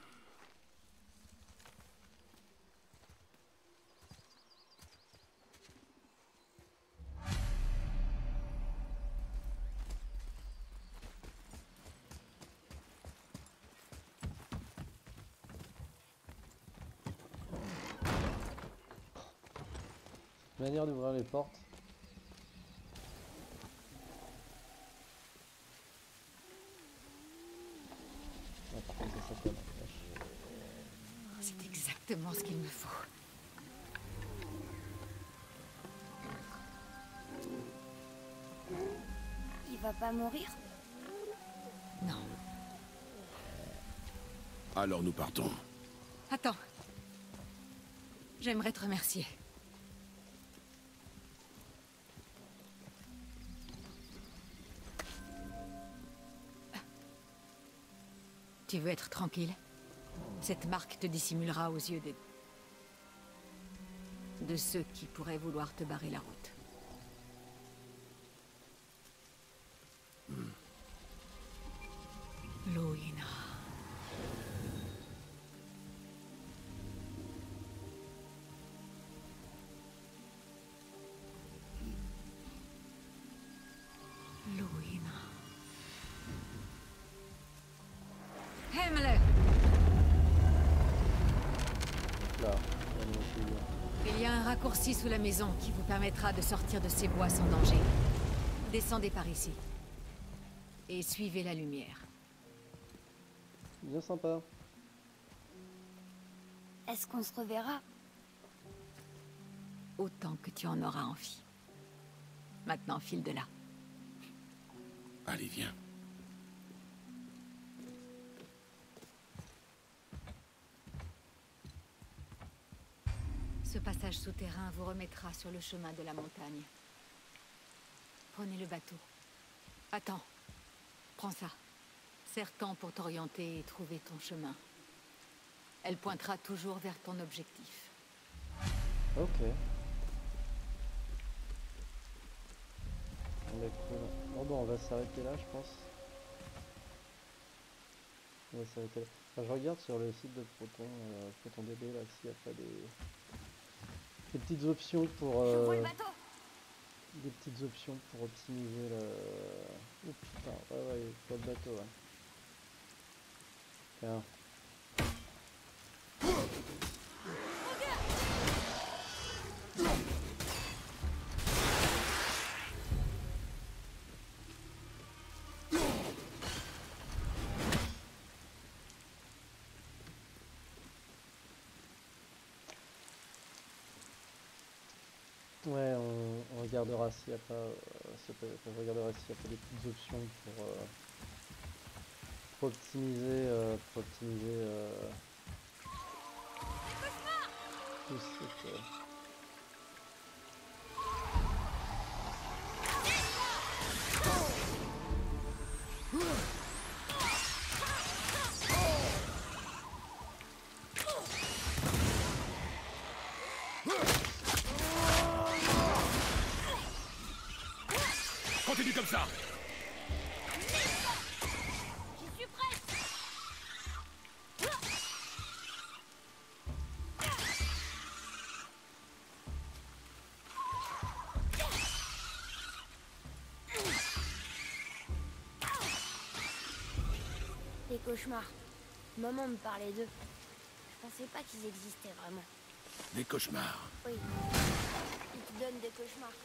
Manière d'ouvrir les portes. C'est exactement ce qu'il me faut. Il va pas mourir? Non. Alors nous partons. Attends. J'aimerais te remercier. Tu veux être tranquille Cette marque te dissimulera aux yeux des... de ceux qui pourraient vouloir te barrer la route. Loïna. Raccourci sous la maison qui vous permettra de sortir de ces bois sans danger. Descendez par ici. Et suivez la lumière. Bien sympa. Est-ce qu'on se reverra? Autant que tu en auras envie. Maintenant, file de là. Allez, viens. Souterrain vous remettra sur le chemin de la montagne. Prenez le bateau. Attends. Prends ça. Serre-t'en pour t'orienter et trouver ton chemin. Elle pointera toujours vers ton objectif. Ok. On est cool. Bon, bon, on va s'arrêter là, je pense. On va s'arrêter là. Je regarde sur le site de Proton, euh, ProtonDB, là, s'il n'y a pas des... des petites options pour... Euh, des petites options pour optimiser le... Oh putain, ouais, ouais, faut le bateau, ouais. Tiens. A pas, euh, on regardera s'il n'y a pas des petites options pour, euh, optimiser, euh, optimiser euh, tout cauchemars. Maman me parlait d'eux. Je pensais pas qu'ils existaient vraiment. Des cauchemars. Oui. Il te donne des cauchemars.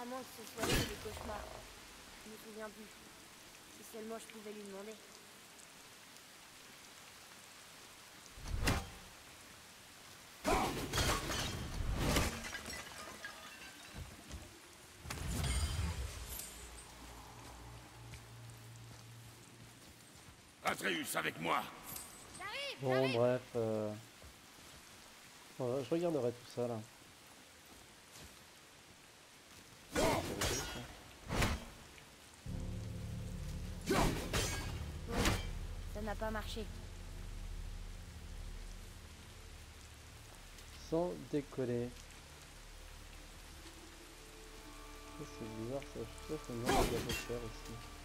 À moins que ce soit des cauchemars. Je me souviens plus. Si seulement je pouvais lui demander. Atreus, avec moi Bon, bref. euh, ouais, je regarderai tout ça là. Ça n'a pas marché. Sans décoller. C'est bizarre ça. Je sais pas si on a de faire ici.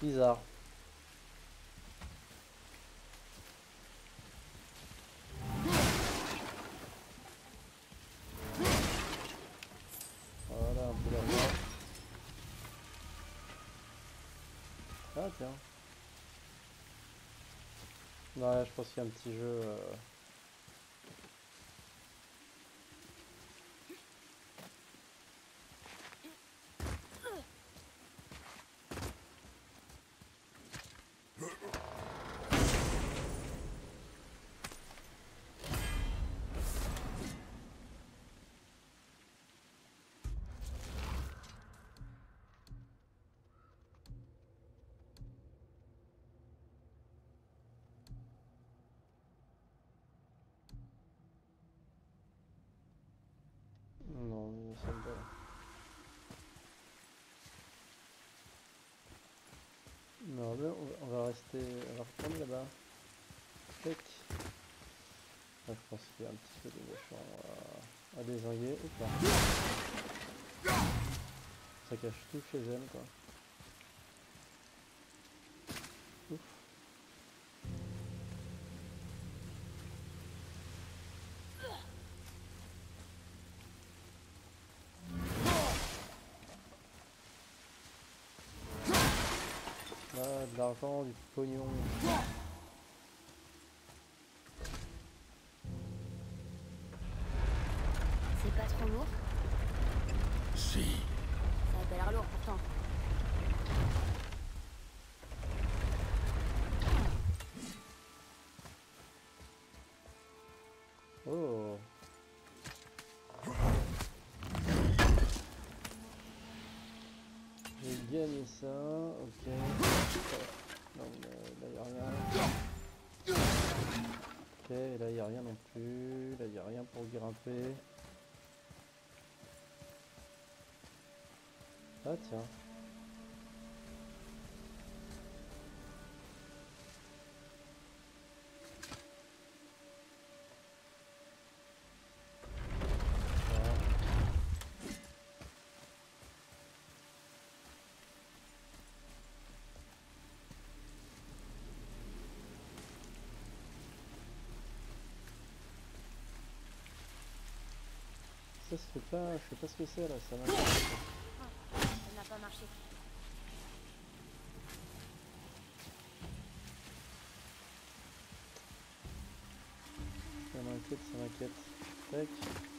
Bizarre. Voilà, un peu d'argent. Ah tiens. Ouais, je pense qu'il y a un petit jeu. euh, Non, il me semble pas. On va- rester. On va reprendre là-bas. Je pense qu'il y a un petit peu de méchants à, à. Ou pas. Ça cache tout chez elle, quoi. L'argent, du pognon. Ça, ok. Non, là rien. Ok, là y a rien non plus. Là y a rien pour grimper. Ah tiens. Ça se fait pas, je sais pas ce que c'est là, ça marche. Ça n'a pas marché. Ça m'inquiète, ça m'inquiète. Tac.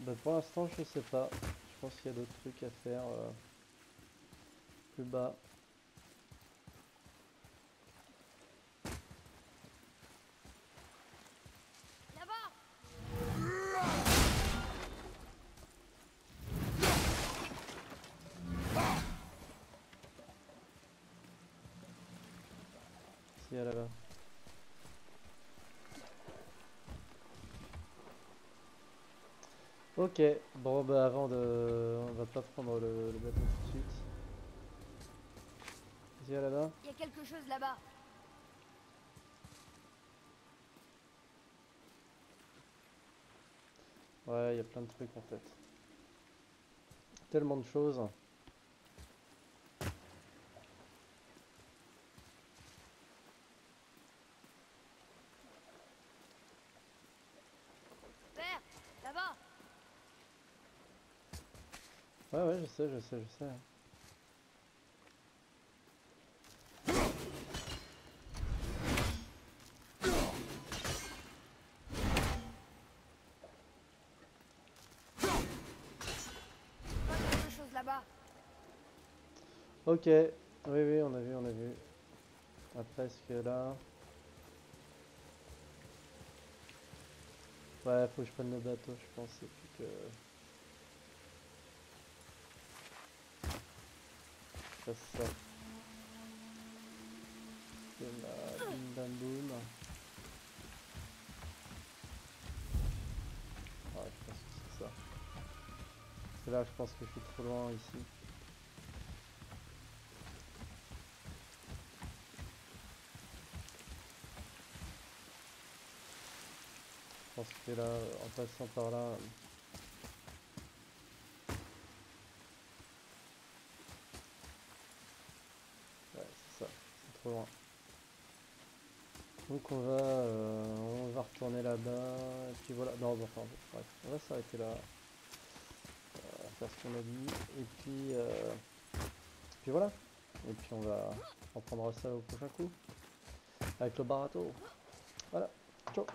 Ben pour l'instant, je sais pas. Je pense qu'il y a d'autres trucs à faire euh, plus bas. Ok, bon bah avant de... On va pas prendre le, le bateau tout de suite. Si, à là-bas. Il y a quelque chose là-bas. Ouais, il y a plein de trucs en fait. tellement de choses. Père, là-bas Ouais, ouais, je sais, je sais, je sais. Chose là-bas. Ok, oui, oui, on a vu, on a vu. Après, ce que là. Ouais, faut que je prenne le bateau, je pense, et puis que. Fasse ça. Et là, bim bam boum. Ouais, je pense que c'est ça. Que là, je pense que je suis trop loin ici. Je pense que là, en passant par là. Ouais, c'est ça, c'est loin. Donc on va, euh, on va retourner là-bas, et puis voilà. Non, bon, enfin, on va s'arrêter là. Euh, faire ce qu'on a dit, et puis, euh, puis voilà. Et puis on va, on prendra ça au prochain coup, avec le barato. Voilà, ciao